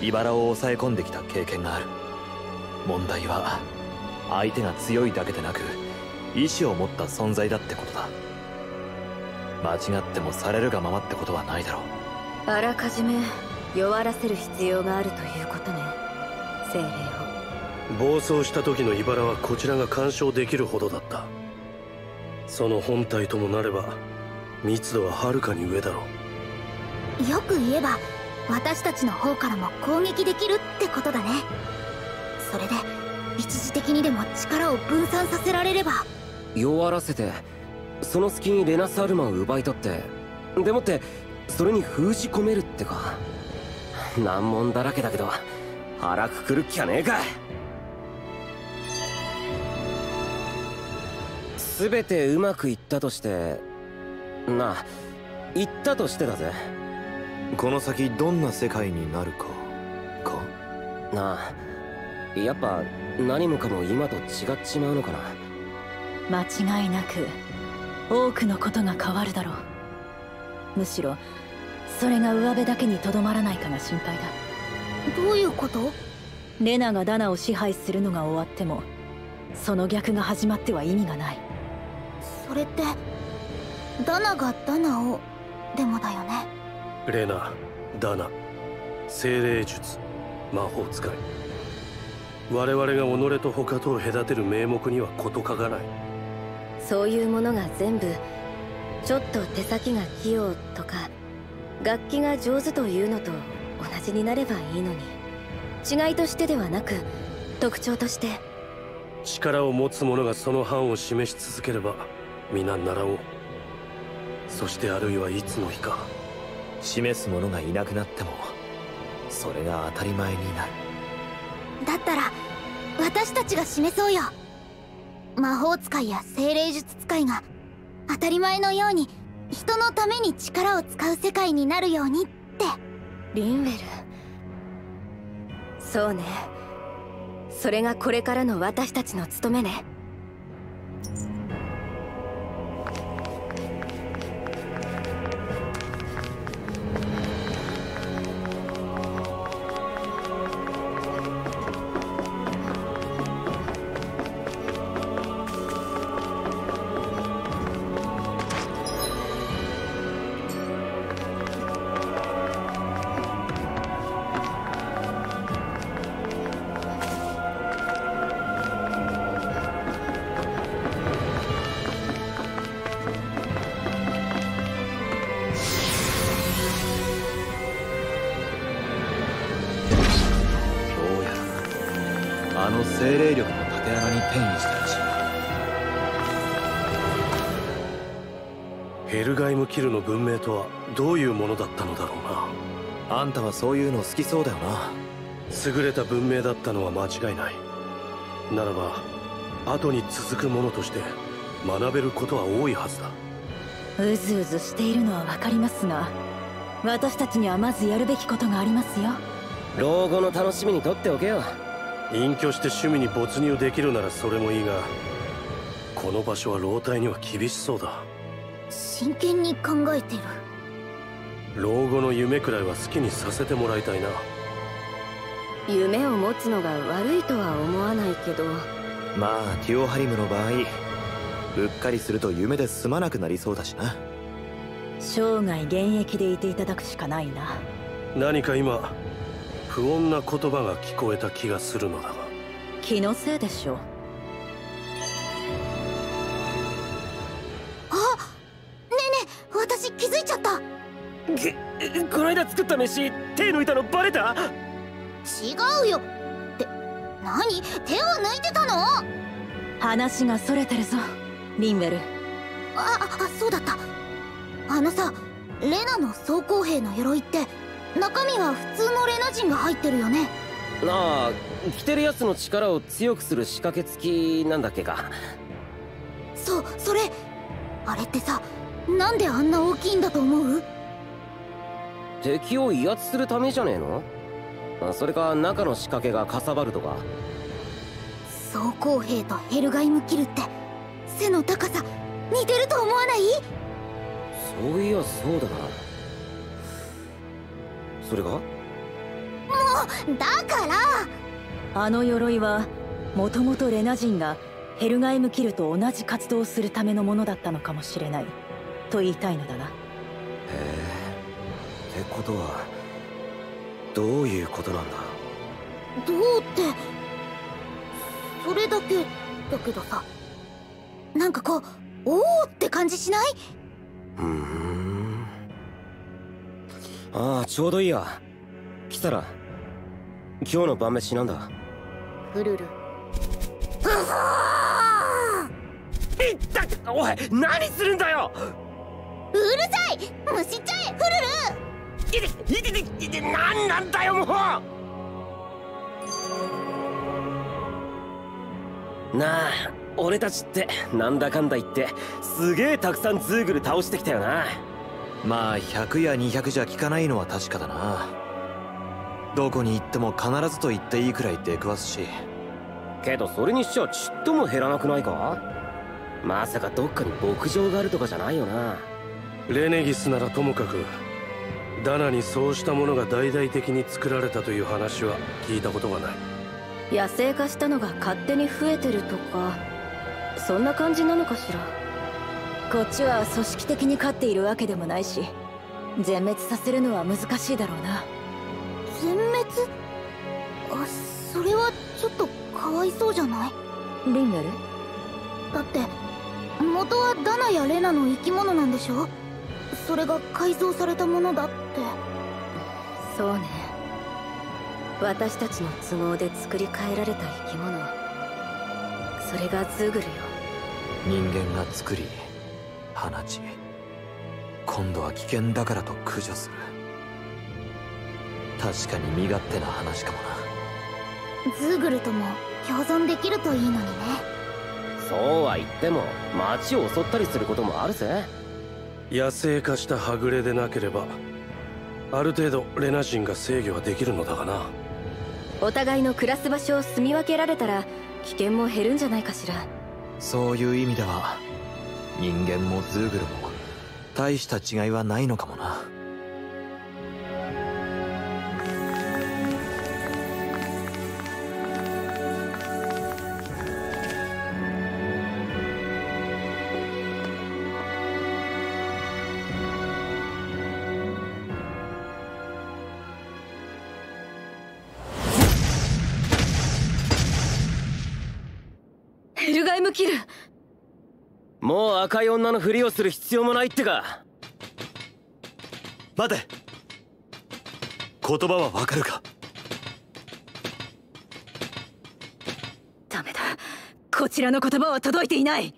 茨を抑え込んできた経験がある。問題は相手が強いだけでなく意志を持った存在だってことだ間違ってもされるがままってことはないだろう。あらかじめ弱らせる必要があるということね。精霊を。暴走した時の茨はこちらが干渉できるほどだった。その本体ともなれば密度ははるかに上だろう。よく言えば私たちの方からも攻撃できるってことだね。それで一時的にでも力を分散させられれば。弱らせてその隙にレナスアルマを奪い取ってでもってそれに封じ込めるってか。難問だらけだけど腹くくるっきゃねえか。全てうまくいったとしてなあ言ったとしてだぜ。この先どんな世界になるかか？なあやっぱ何もかも今と違っちまうのかな。間違いなく多くのことが変わるだろう。むしろそれが上辺だけにとどまらないかが心配だ。どういうこと？レナがダナを支配するのが終わってもその逆が始まっては意味がない。それってダナがダナをでもだよね。レナダナ精霊術魔法使い。我々が己と他とを隔てる名目には事欠かないそういうものが全部ちょっと手先が器用とか楽器が上手というのと同じになればいいのに違いとしてではなく特徴として力を持つ者がその範を示し続ければ皆習おうそしてあるいはいつの日か示す者がいなくなってもそれが当たり前になる。だったら私たちが示そうよ。魔法使いや精霊術使いが当たり前のように人のために力を使う世界になるようにって。リンウェル。そうね。それがこれからの私たちの務めね。そういうの好きそうだよな。優れた文明だったのは間違いない。ならば後に続く者として学べることは多いはずだ。うずうずしているのは分かりますが私たちにはまずやるべきことがありますよ。老後の楽しみにとっておけよ。隠居して趣味に没入できるならそれもいいがこの場所は老体には厳しそうだ。真剣に考えてる老後の夢くらいは好きにさせてもらいたいな。夢を持つのが悪いとは思わないけど。まあティオハリムの場合うっかりすると夢で済まなくなりそうだしな。生涯現役でいていただくしかないな。何か今不穏な言葉が聞こえた気がするのだが。気のせいでしょう作った飯手抜いたのバレた違うよって何手を抜いてたの話がそれてるぞリンウェルああそうだったあのさレナの装甲兵の鎧って中身は普通のレナ人が入ってるよねああ着てるやつの力を強くする仕掛け付きなんだっけかそうそれあれってさなんであんな大きいんだと思う敵を威圧するためじゃねえの？あそれか中の仕掛けがかさばるとか？装甲兵とヘルガイムキルって背の高さ似てると思わない？そういやそうだな。それが？もうだから！あの鎧はもともとレナ人がヘルガイムキルと同じ活動をするためのものだったのかもしれないと言いたいのだな。へえってことはどういうことなんだ？どうってそれだけだけどさ。なんかこうおおって感じしない？うん。ああちょうどいいや。来たら今日の晩飯なんだ。フルル。いったおい何するんだよ！うるさい！むしっちゃえフルル何なんだよもう。なあ俺たちってなんだかんだ言ってすげえたくさんズーグル倒してきたよな。まあ100や200じゃ効かないのは確かだな。どこに行っても必ずと言っていいくらい出くわすし。けどそれにしちゃちっとも減らなくないか？まさかどっかに牧場があるとかじゃないよな。レネギスならともかくダナにそうしたものが大々的に作られたという話は聞いたことがない。野生化したのが勝手に増えてるとか。そんな感じなのかしら。こっちは組織的に飼っているわけでもないし全滅させるのは難しいだろうな。全滅？あそれはちょっとかわいそうじゃない？リンベル？だって元はダナやレナの生き物なんでしょ？それが改造されたものだって。そうね。私たちの都合で作り変えられた生き物。それがズーグルよ。人間が作り放ち今度は危険だからと駆除する。確かに身勝手な話かもな。ズーグルとも共存できるといいのにね。そうは言っても町を襲ったりすることもあるぜ。野生化したはぐれでなければある程度レナ人が制御はできるのだがな。お互いの暮らす場所を住み分けられたら危険も減るんじゃないかしら。そういう意味では人間もズーグルも大した違いはないのかもなもう赤い女のふりをする必要もないってか。待て。言葉はわかるか？ダメだ。こちらの言葉は届いていない。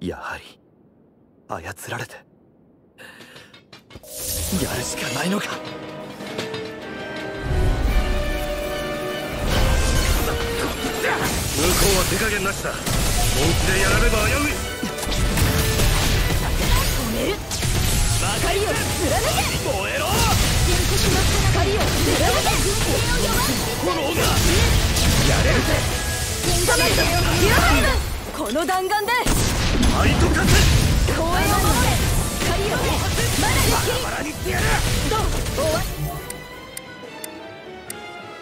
やはり操られて。やるしかないのか向こうは手加減なしだ。本気でやられば危うい止める光を貫け燃えろ光を貫け。炎がやれ。るぜ止めるぞヒューハイブこの弾丸で。ファイトカツ公園を守れ光をまだできるバラにしてやるどう終わここまでだ光をフリーザップをやれるわ外さないわまとめて回復するわよかける敵の術は私が奪うよ頼りにしてるぜ負けないよ仕留めありがとう生命力全開いっ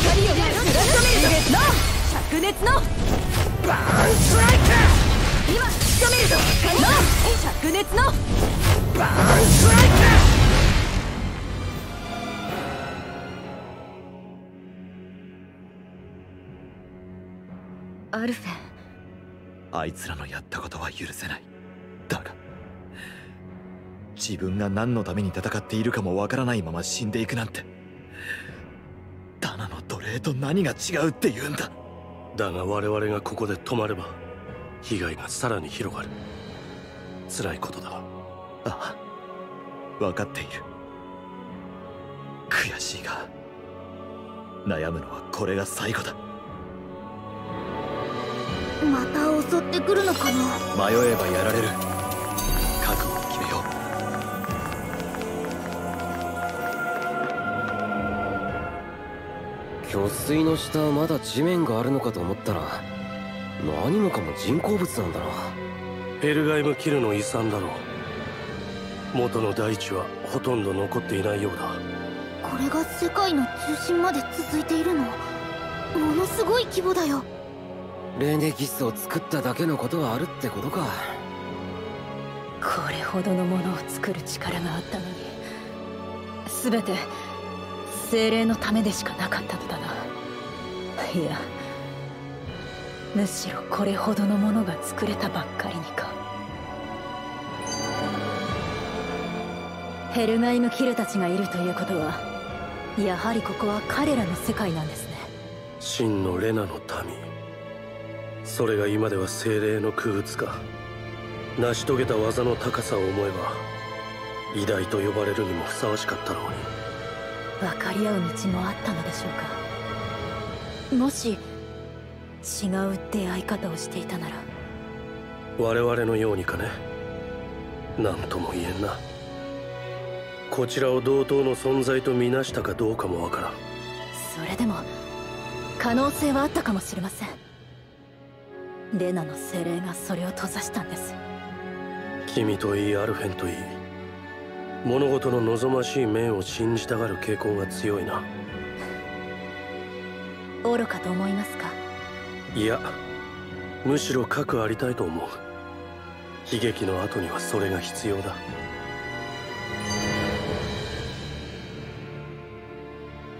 光を貫けの灼熱のバーンストライ今仕留めるぞの灼熱のバーンストライアルフェン。あいつらのやったことは許せない。だが自分が何のために戦っているかもわからないまま死んでいくなんて。ナの奴隷と何が違うって言うんだ。だが我々がここで止まれば被害がさらに広がる。辛いことだ。ああ分かっている。悔しいが悩むのはこれが最後だ。また襲ってくるのかな。迷えばやられる虚水の下はまだ地面があるのかと思ったら何もかも人工物なんだなヘルガイム・キルの遺産だろう。元の大地はほとんど残っていないようだ。これが世界の中心まで続いているの？ものすごい規模だよ。レネギスを作っただけのことはあるってことか。これほどのものを作る力があったのに全て精霊のためでしかなかったのだな。いやむしろこれほどのものが作れたばっかりにか。ヘルガイム・キルたちがいるということはやはりここは彼らの世界なんですね。真のレナの民。それが今では精霊の空物か。成し遂げた技の高さを思えば偉大と呼ばれるにもふさわしかったろうに。分かり合う道もあったのでしょうか？もし違う出会い方をしていたなら。我々のようにかね？何とも言えんな。こちらを同等の存在とみなしたかどうかもわからん。それでも可能性はあったかもしれません。レナの精霊がそれを閉ざしたんです。君といいアルフェンといい物事の望ましい面を信じたがる傾向が強いな。愚かと思いますか？いやむしろ核ありたいと思う。悲劇の後にはそれが必要だ。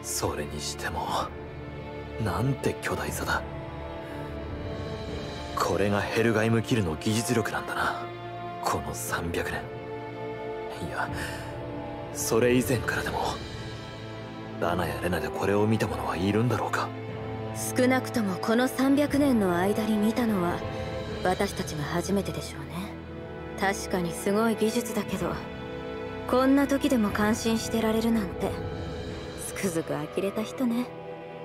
それにしてもなんて巨大さだ。これがヘルガイム・キルの技術力なんだな。この300年いやそれ以前からでもダナやレナでこれを見た者はいるんだろうか。少なくともこの300年の間に見たのは私たちが初めてでしょうね。確かにすごい技術だけどこんな時でも感心してられるなんてつくづく呆れた人ね。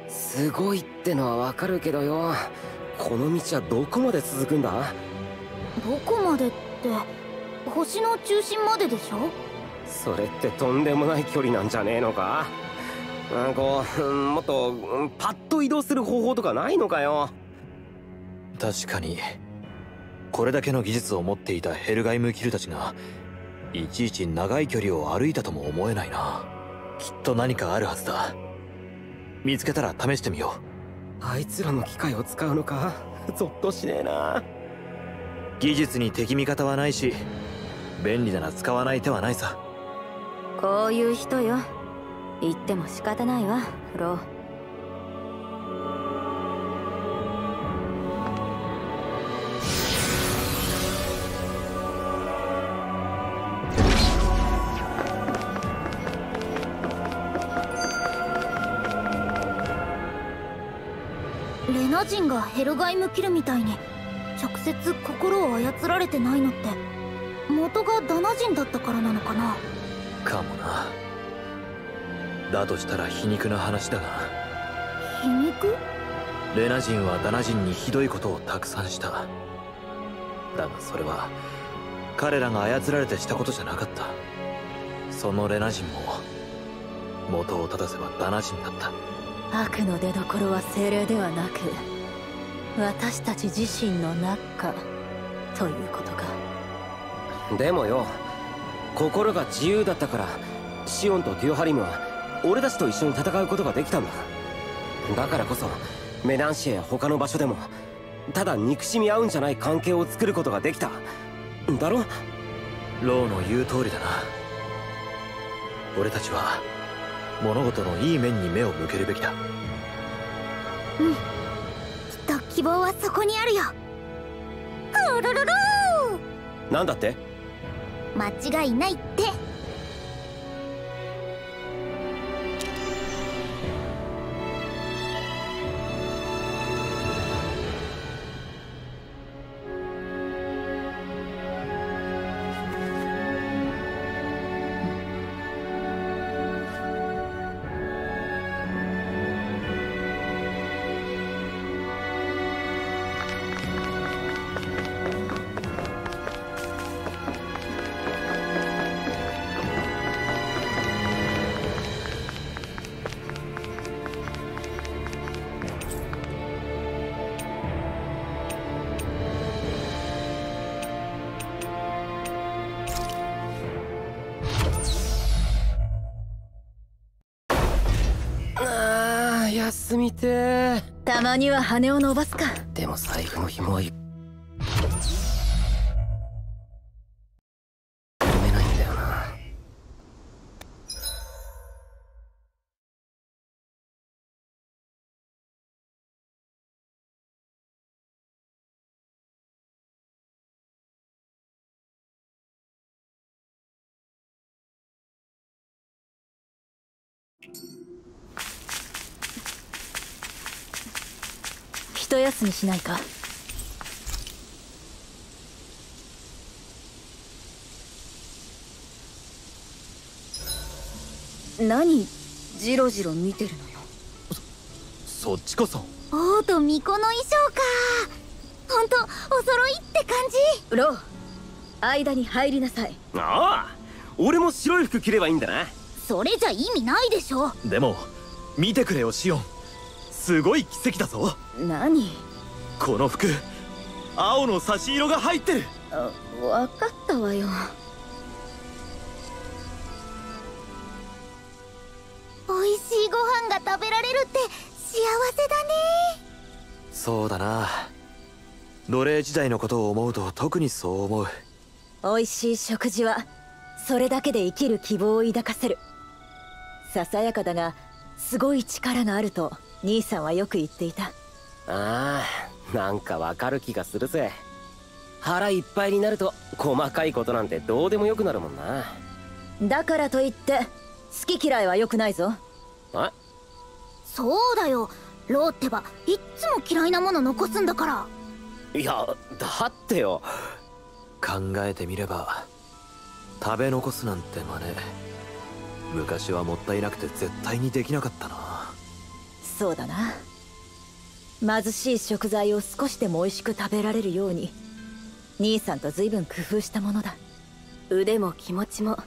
すごいってのはわかるけどよ。この道はどこまで続くんだ？どこまでって星の中心まででしょ？それってとんでもない距離なんじゃねえのか？うんこううんもっとうんパッと移動する方法とかないのかよ？確かにこれだけの技術を持っていたヘルガイム・キルたちがいちいち長い距離を歩いたとも思えないな。きっと何かあるはずだ。見つけたら試してみよあいつらの機械を使うのか？ゾッとしねえな。う技術に敵味方はないし便利だな使わない手はないさ。こういう人よ。言っても仕方ないわロー。レナ人がヘルガイム・キルみたいに直接心を操られてないのって。元がダナ人だったからなのかな？かもな。だとしたら皮肉な話だが。皮肉？レナ人はダナ人にひどいことをたくさんした。だがそれは彼らが操られてしたことじゃなかった。そのレナ人も元を正せばダナ人だった。悪の出所は精霊ではなく私たち自身の中ということかでもよ心が自由だったからシオンとデュオハリムは俺たちと一緒に戦うことができたんだ。だからこそメナンシエや他の場所でもただ憎しみ合うんじゃない関係を作ることができた。だろ？ローの言う通りだな。俺たちは物事のいい面に目を向けるべきだ。うん。きっと希望はそこにあるよ。うるるるなんだって？間違いないって。休みて。ーたまには羽を伸ばすか。でも財布の紐はい休みしないか。何？ジロジロ見てるのよ。そっちこそ。王と巫女の衣装か。ほんとお揃いって感じ。ロー間に入りなさい。ああ俺も白い服着ればいいんだな。それじゃ意味ないでしょ。でも見てくれよシオンすごい奇跡だぞ。何？この服青の差し色が入ってる。あ分かったわよ。美味しいご飯が食べられるって幸せだね。そうだな。奴隷時代のことを思うと特にそう思う。美味しい食事はそれだけで生きる希望を抱かせる。ささやかだがすごい力があると兄さんはよく言っていた。ああなんかわかる気がするぜ。腹いっぱいになると細かいことなんてどうでもよくなるもんな。だからといって好き嫌いは良くないぞ。えそうだよ。ローってばいっつも嫌いなもの残すんだから。いやだってよ。考えてみれば食べ残すなんて真似。昔はもったいなくて絶対にできなかったなそうだな。貧しい食材を少しでも美味しく食べられるように兄さんと随分工夫したものだ。腕も気持ちも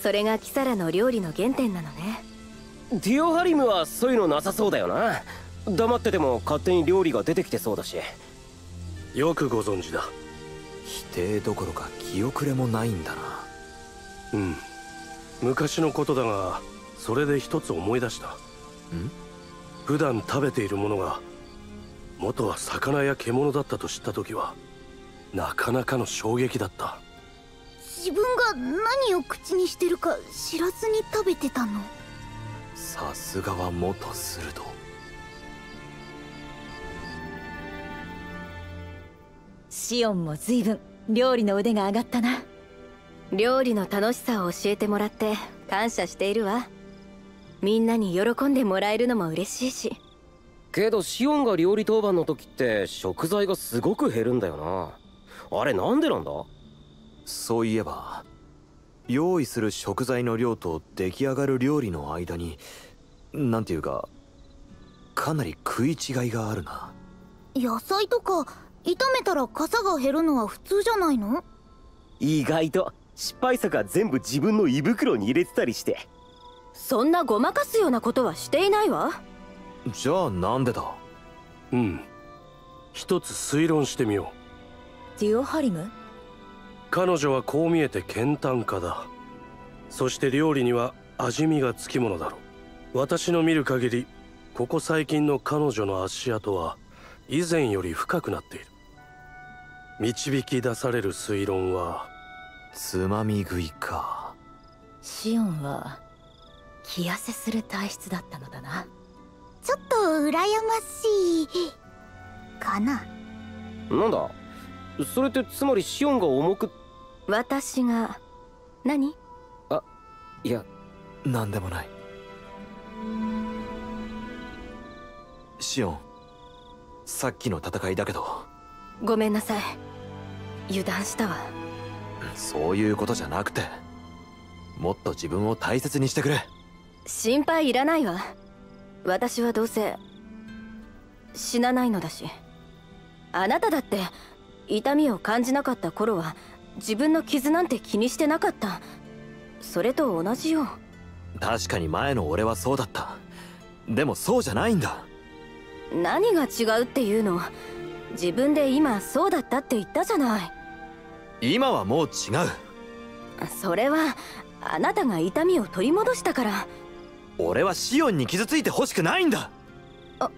それがキサラの料理の原点なのね。ディオハリムはそういうのなさそうだよな。黙ってても勝手に料理が出てきてそうだし。よくご存知だ。否定どころか気遅れもないんだな。うん。昔のことだがそれで一つ思い出した。ん？普段食べているものが元は魚や獣だったと知った時はなかなかの衝撃だった。自分が何を口にしてるか知らずに食べてたの？さすがは元鋭シオンも随分料理の腕が上がったな。料理の楽しさを教えてもらって感謝しているわみんなに喜んでもらえるのも嬉しいし。けどシオンが料理当番の時って食材がすごく減るんだよな。あれなんでなんだ？そういえば用意する食材の量と出来上がる料理の間になんていうかかなり食い違いがあるな。野菜とか炒めたら傘が減るのは普通じゃないの？意外と失敗作は全部自分の胃袋に入れてたりしてそんなごまかすようなことはしていないわ。じゃあなんでだ？うん。一つ推論してみよデュオハリム？う彼女はこう見えて健単家だ。そして料理には味見がつきものだろう。私の見る限りここ最近の彼女の足跡は以前より深くなっている。導き出される推論はつまみ食いか。シオンは気痩せする体質だったのだな。ちょっと羨ましいかな。なんだ？それってつまりシオンが重く？私が何？いやなんでもない。シオンさっきの戦いだけど。ごめんなさい。油断したわ。そういうことじゃなくて。もっと自分を大切にしてくれ心配いらないわ。私はどうせ死なないのだし。あなただって痛みを感じなかった頃は自分の傷なんて気にしてなかった。それと同じよ。確かに前の俺はそうだった。でもそうじゃないんだ。何が違うっていうの。自分で今そうだったって言ったじゃない。今はもう違う。それはあなたが痛みを取り戻したから俺はシオンに傷ついてほしくないんだ。あ。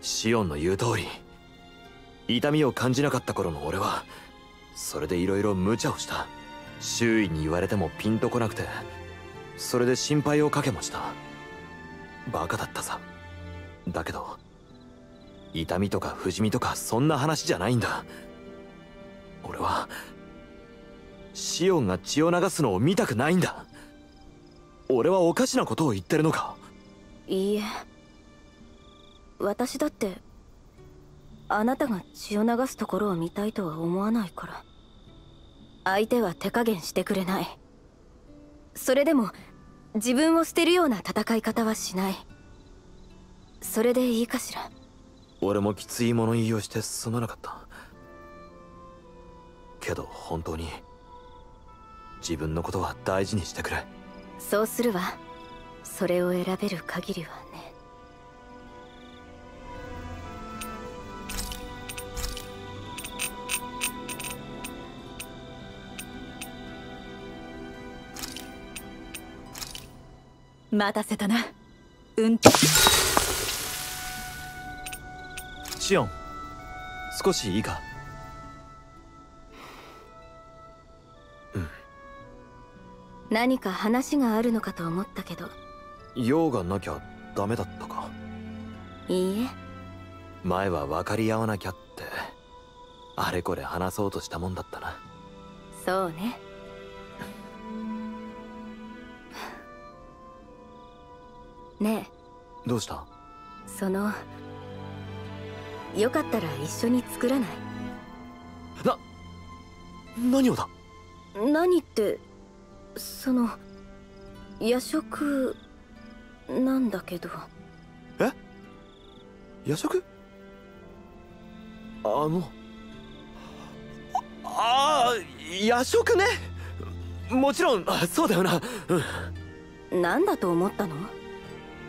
シオンの言う通り痛みを感じなかった頃の俺はそれで色々無茶をした。周囲に言われてもピンとこなくてそれで心配をかけました。バカだったさ。だけど痛みとか不死身とかそんな話じゃないんだ。俺はシオンが血を流すのを見たくないんだ俺はおかしなことを言ってるのか？いいえ。私だってあなたが血を流すところを見たいとは思わないから。相手は手加減してくれない。それでも自分を捨てるような戦い方はしない。それでいいかしら？俺もきつい物言いをしてすまなかった。けど本当に自分のことは大事にしてくれそうするわ。それを選べる限りはね。待たせたな。うんシオン少しいいか？何か話があるのかと思ったけど。用がなきゃダメだったか。いいえ。前は分かり合わなきゃって。あれこれ話そうとしたもんだったな。そうね。ねどうした？えそのよかったら一緒に作らない？な何をだ？何ってその夜食なんだけど。え？夜食？あのああ夜食ね。もちろんあそうだよな。うん。何だと思ったの？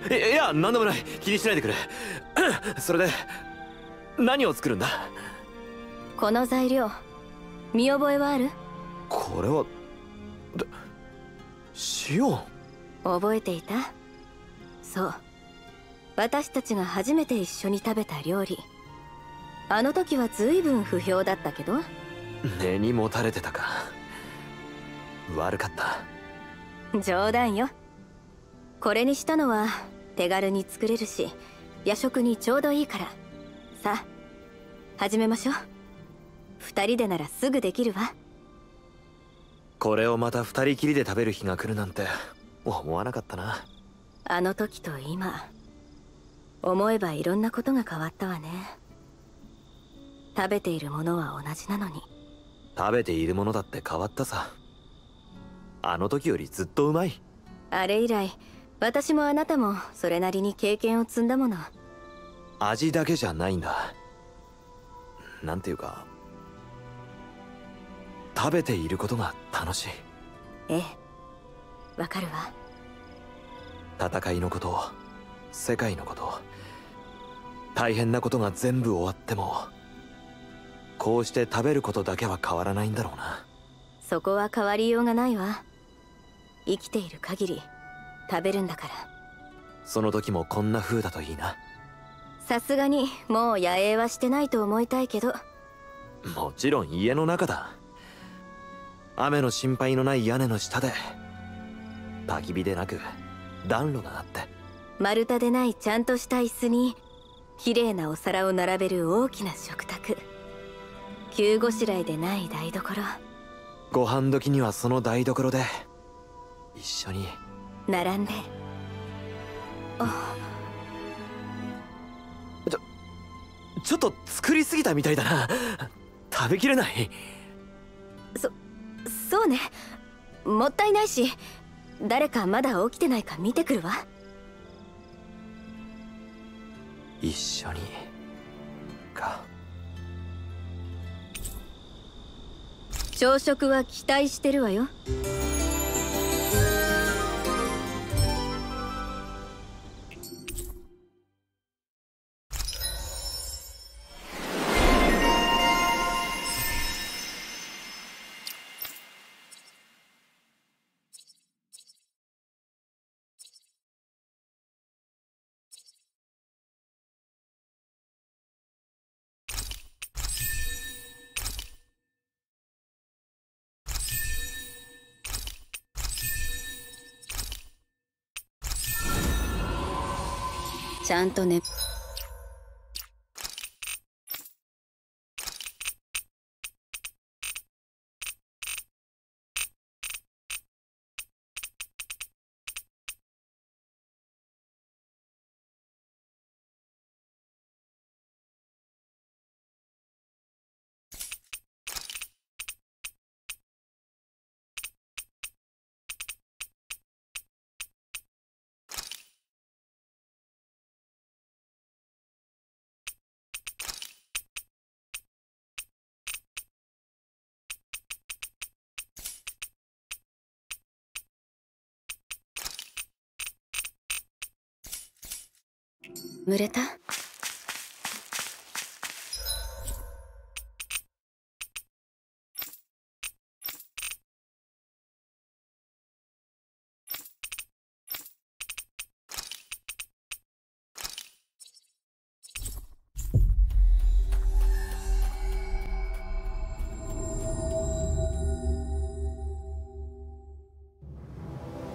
いいや何でもない。気にしないでくれ。それで何を作るんだ？この材料見覚えはある？これはで塩覚えていた？そう。私たちが初めて一緒に食べた料理。あの時は随分不評だったけど。根に持たれてたか。悪かった。冗談よ。これにしたのは手軽に作れるし夜食にちょうどいいから。さあ始めましょう。二人でならすぐできるわこれをまた二人きりで食べる日が来るなんて思わなかったな。あの時と今思えばいろんなことが変わったわね。食べているものは同じなのに。食べているものだって変わったさ。あの時よりずっとうまい。あれ以来私もあなたもそれなりに経験を積んだもの。味だけじゃないんだ。なんていうか食べていることが楽しい。ええ。わかるわ。戦いのこと世界のこと大変なことが全部終わってもこうして食べることだけは変わらないんだろうな。そこは変わりようがないわ。生きている限り食べるんだから。その時もこんな風だといいな。さすがにもう野営はしてないと思いたいけど。もちろん家の中だ雨の心配のない屋根の下で焚き火でなく暖炉があって。丸太でないちゃんとした椅子に綺麗なお皿を並べる大きな食卓。急ごしらえでない台所。ご飯時にはその台所で一緒に。並んで。あちょちょっと作りすぎたみたいだな。食べきれない。そそうね。もったいないし誰かまだ起きてないか見てくるわ。一緒にか朝食は期待してるわよちゃんとね蒸れた？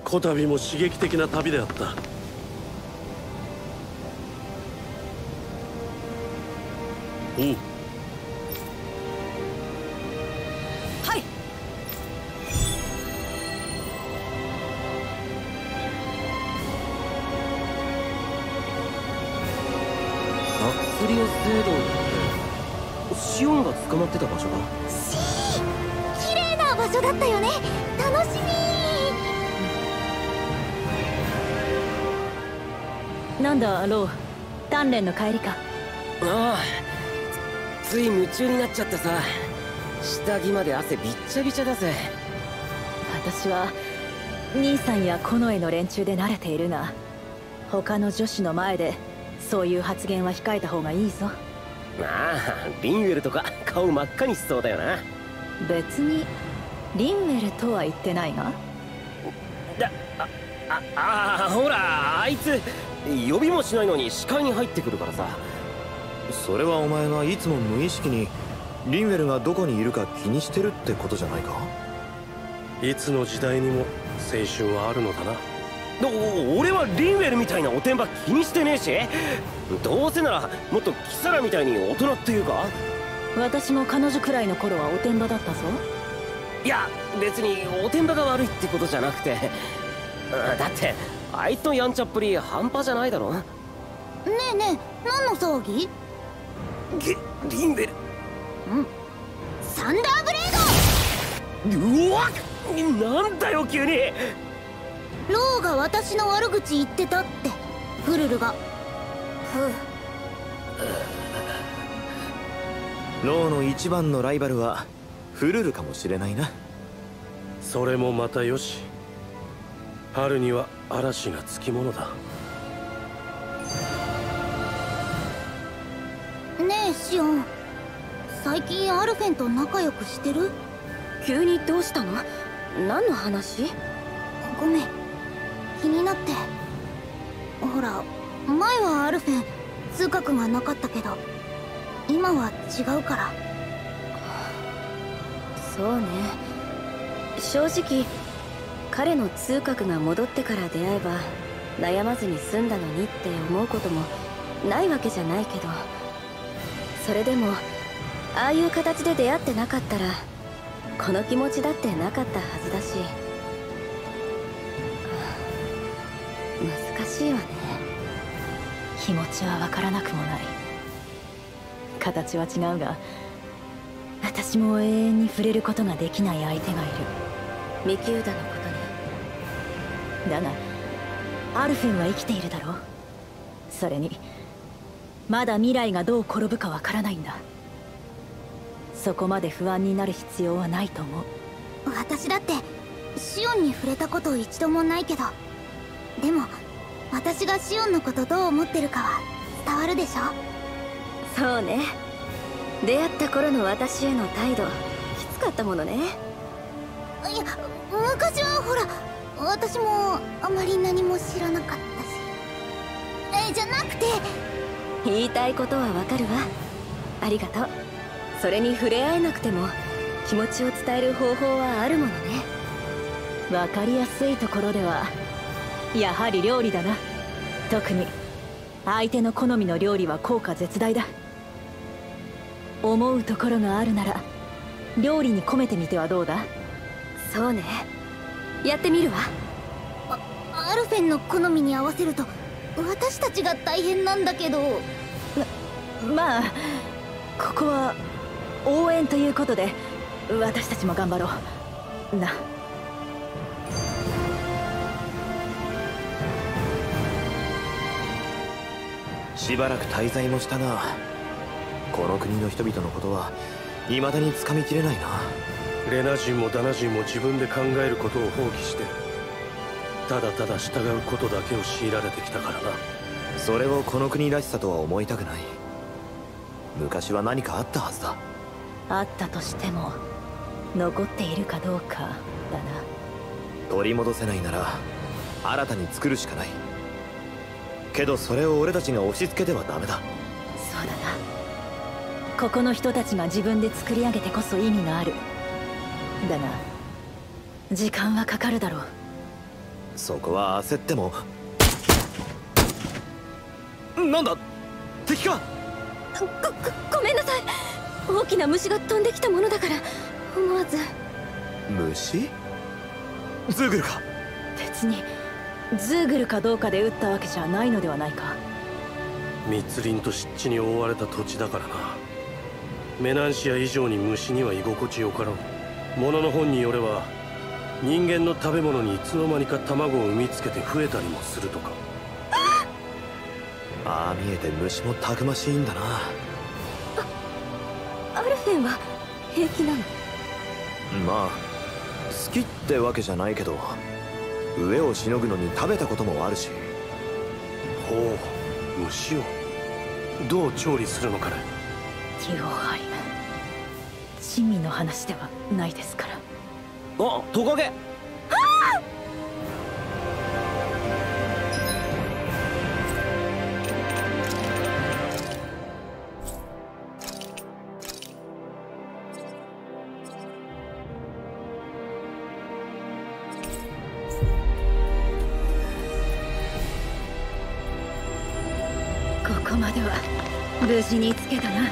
こたびも刺激的な旅であった。うん。はい。サクスリオ聖堂ってシオンが捕まってた場所かし綺麗な場所だったよね。楽しみ。なんだロー鍛錬の帰りか。ああつい夢中になっちゃってさ。下着まで汗びっちゃびちゃだぜ。私は兄さんや近衛の連中で慣れているが他の女子の前でそういう発言は控えた方がいいぞ。ああリンウェルとか顔真っ赤にしそうだよな。別にリンウェルとは言ってないがだあああほらあいつ呼びもしないのに視界に入ってくるからさそれはお前がいつも無意識にリンウェルがどこにいるか気にしてるってことじゃないか？いつの時代にも青春はあるのだな。お俺はリンウェルみたいなおてんば気にしてねえし。どうせならもっとキサラみたいに大人っていうか。私も彼女くらいの頃はおてんばだったぞ。いや別におてんばが悪いってことじゃなくて。だってあいつのやんちゃっぷり半端じゃないだろ。ねえねえ何の騒ぎ？ゲリンベル。うん。サンダーブレーうわなんだよ急に。ドローが私の悪口言ってたって。フルルが。ふう。ローの一番のライバルはフルルかもしれないな。それもまたよし。春には嵐がつきものだシオン最近アルフェンと仲良くしてる？急にどうしたの？何の話？ごめん。気になって。ほら前はアルフェン通覚がなかったけど今は違うから。そうね。正直彼の通覚が戻ってから出会えば悩まずに済んだのにって思うこともないわけじゃないけどそれでもああいう形で出会ってなかったらこの気持ちだってなかったはずだし。難しいわね。気持ちはわからなくもない。形は違うが私も永遠に触れることができない相手がいる。ミキューダのことね。だがアルフェンは生きているだろう。それにまだ未来がどう転ぶかわからないんだ。そこまで不安になる必要はないと思う。私だってシオンに触れたこと一度もないけど。でも私がシオンのことどう思ってるかは伝わるでしょ？そうね。出会った頃の私への態度きつかったものね。いや昔はほら私もあまり何も知らなかったし。えじゃなくて言いたいことはわかるわ。ありがとう。それに触れ合えなくても気持ちを伝える方法はあるものね。わかりやすいところではやはり料理だな。特に相手の好みの料理は効果絶大だ。思うところがあるなら料理に込めてみてはどうだ？そうね。やってみるわ。アルフェンの好みに合わせると私たちが大変なんだけどまあここは応援ということで私たちも頑張ろう。な。しばらく滞在もしたがこの国の人々のことは未だにつかみきれないな。レナ人もダナ人も自分で考えることを放棄してただただ従うことだけを強いられてきたからな。それをこの国らしさとは思いたくない昔は何かあったはずだ。あったとしても残っているかどうかだな。取り戻せないなら新たに作るしかない。けどそれを俺たちが押し付けてはダメだ。そうだな。ここの人たちが自分で作り上げてこそ意味がある。だが時間はかかるだろう。そこは焦っても。なんだ？敵か？ごごごめんなさい。大きな虫が飛んできたものだから思わず。虫？ズーグルか。別にズーグルかどうかで撃ったわけじゃないのではないか。密林と湿地に覆われた土地だからな。メナンシア以上に虫には居心地よからん。物の本によれば人間の食べ物にいつの間にか卵を産みつけて増えたりもするとかああ見えて虫もたくましいんだな。アルフェンは平気なの？まあ好きってわけじゃないけど上をしのぐのに食べたこともあるし。ほう虫を。どう調理するのかねティオハイム珍味の話ではないですから。あトカゲ。こ無事につけたな。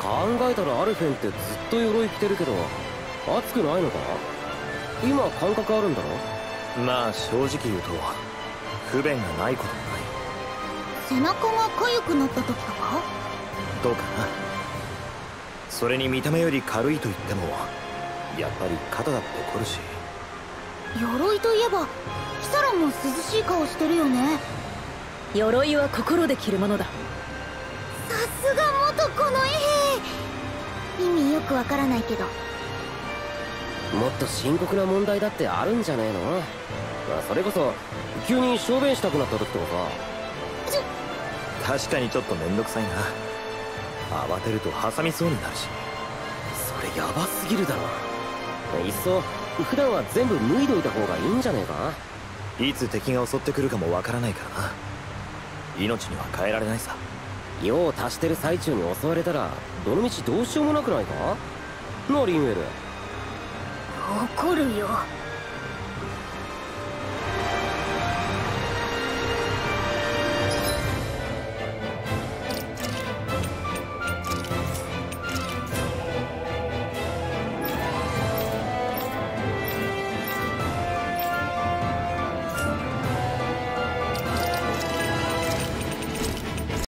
考ええたらアルフェンってずっと鎧着てるけど熱くないのか？今感覚あるんだろ？まあ正直言うと不便がないこともない。背中が痒くなった時とか？どうかな？それに見た目より軽いと言ってもやっぱり肩だって凝るし。鎧といえばキサラも涼しい顔してるよね。鎧は心で着るものだ。さすが元この衛兵。意味よくわからないけど。もっと深刻な問題だってあるんじゃねえの？まあそれこそ急に小便したくなった時とか確かにちょっとめんどくさいな慌てると挟みそうになるし。それヤバすぎるだろ。いっそ普段は全部脱いどいた方がいいんじゃねえか？いつ敵が襲ってくるかもわからないからな。命には変えられないさ。用を足してる最中に襲われたらどのみちどうしようもなくないか？なあリンウェル。怒るよ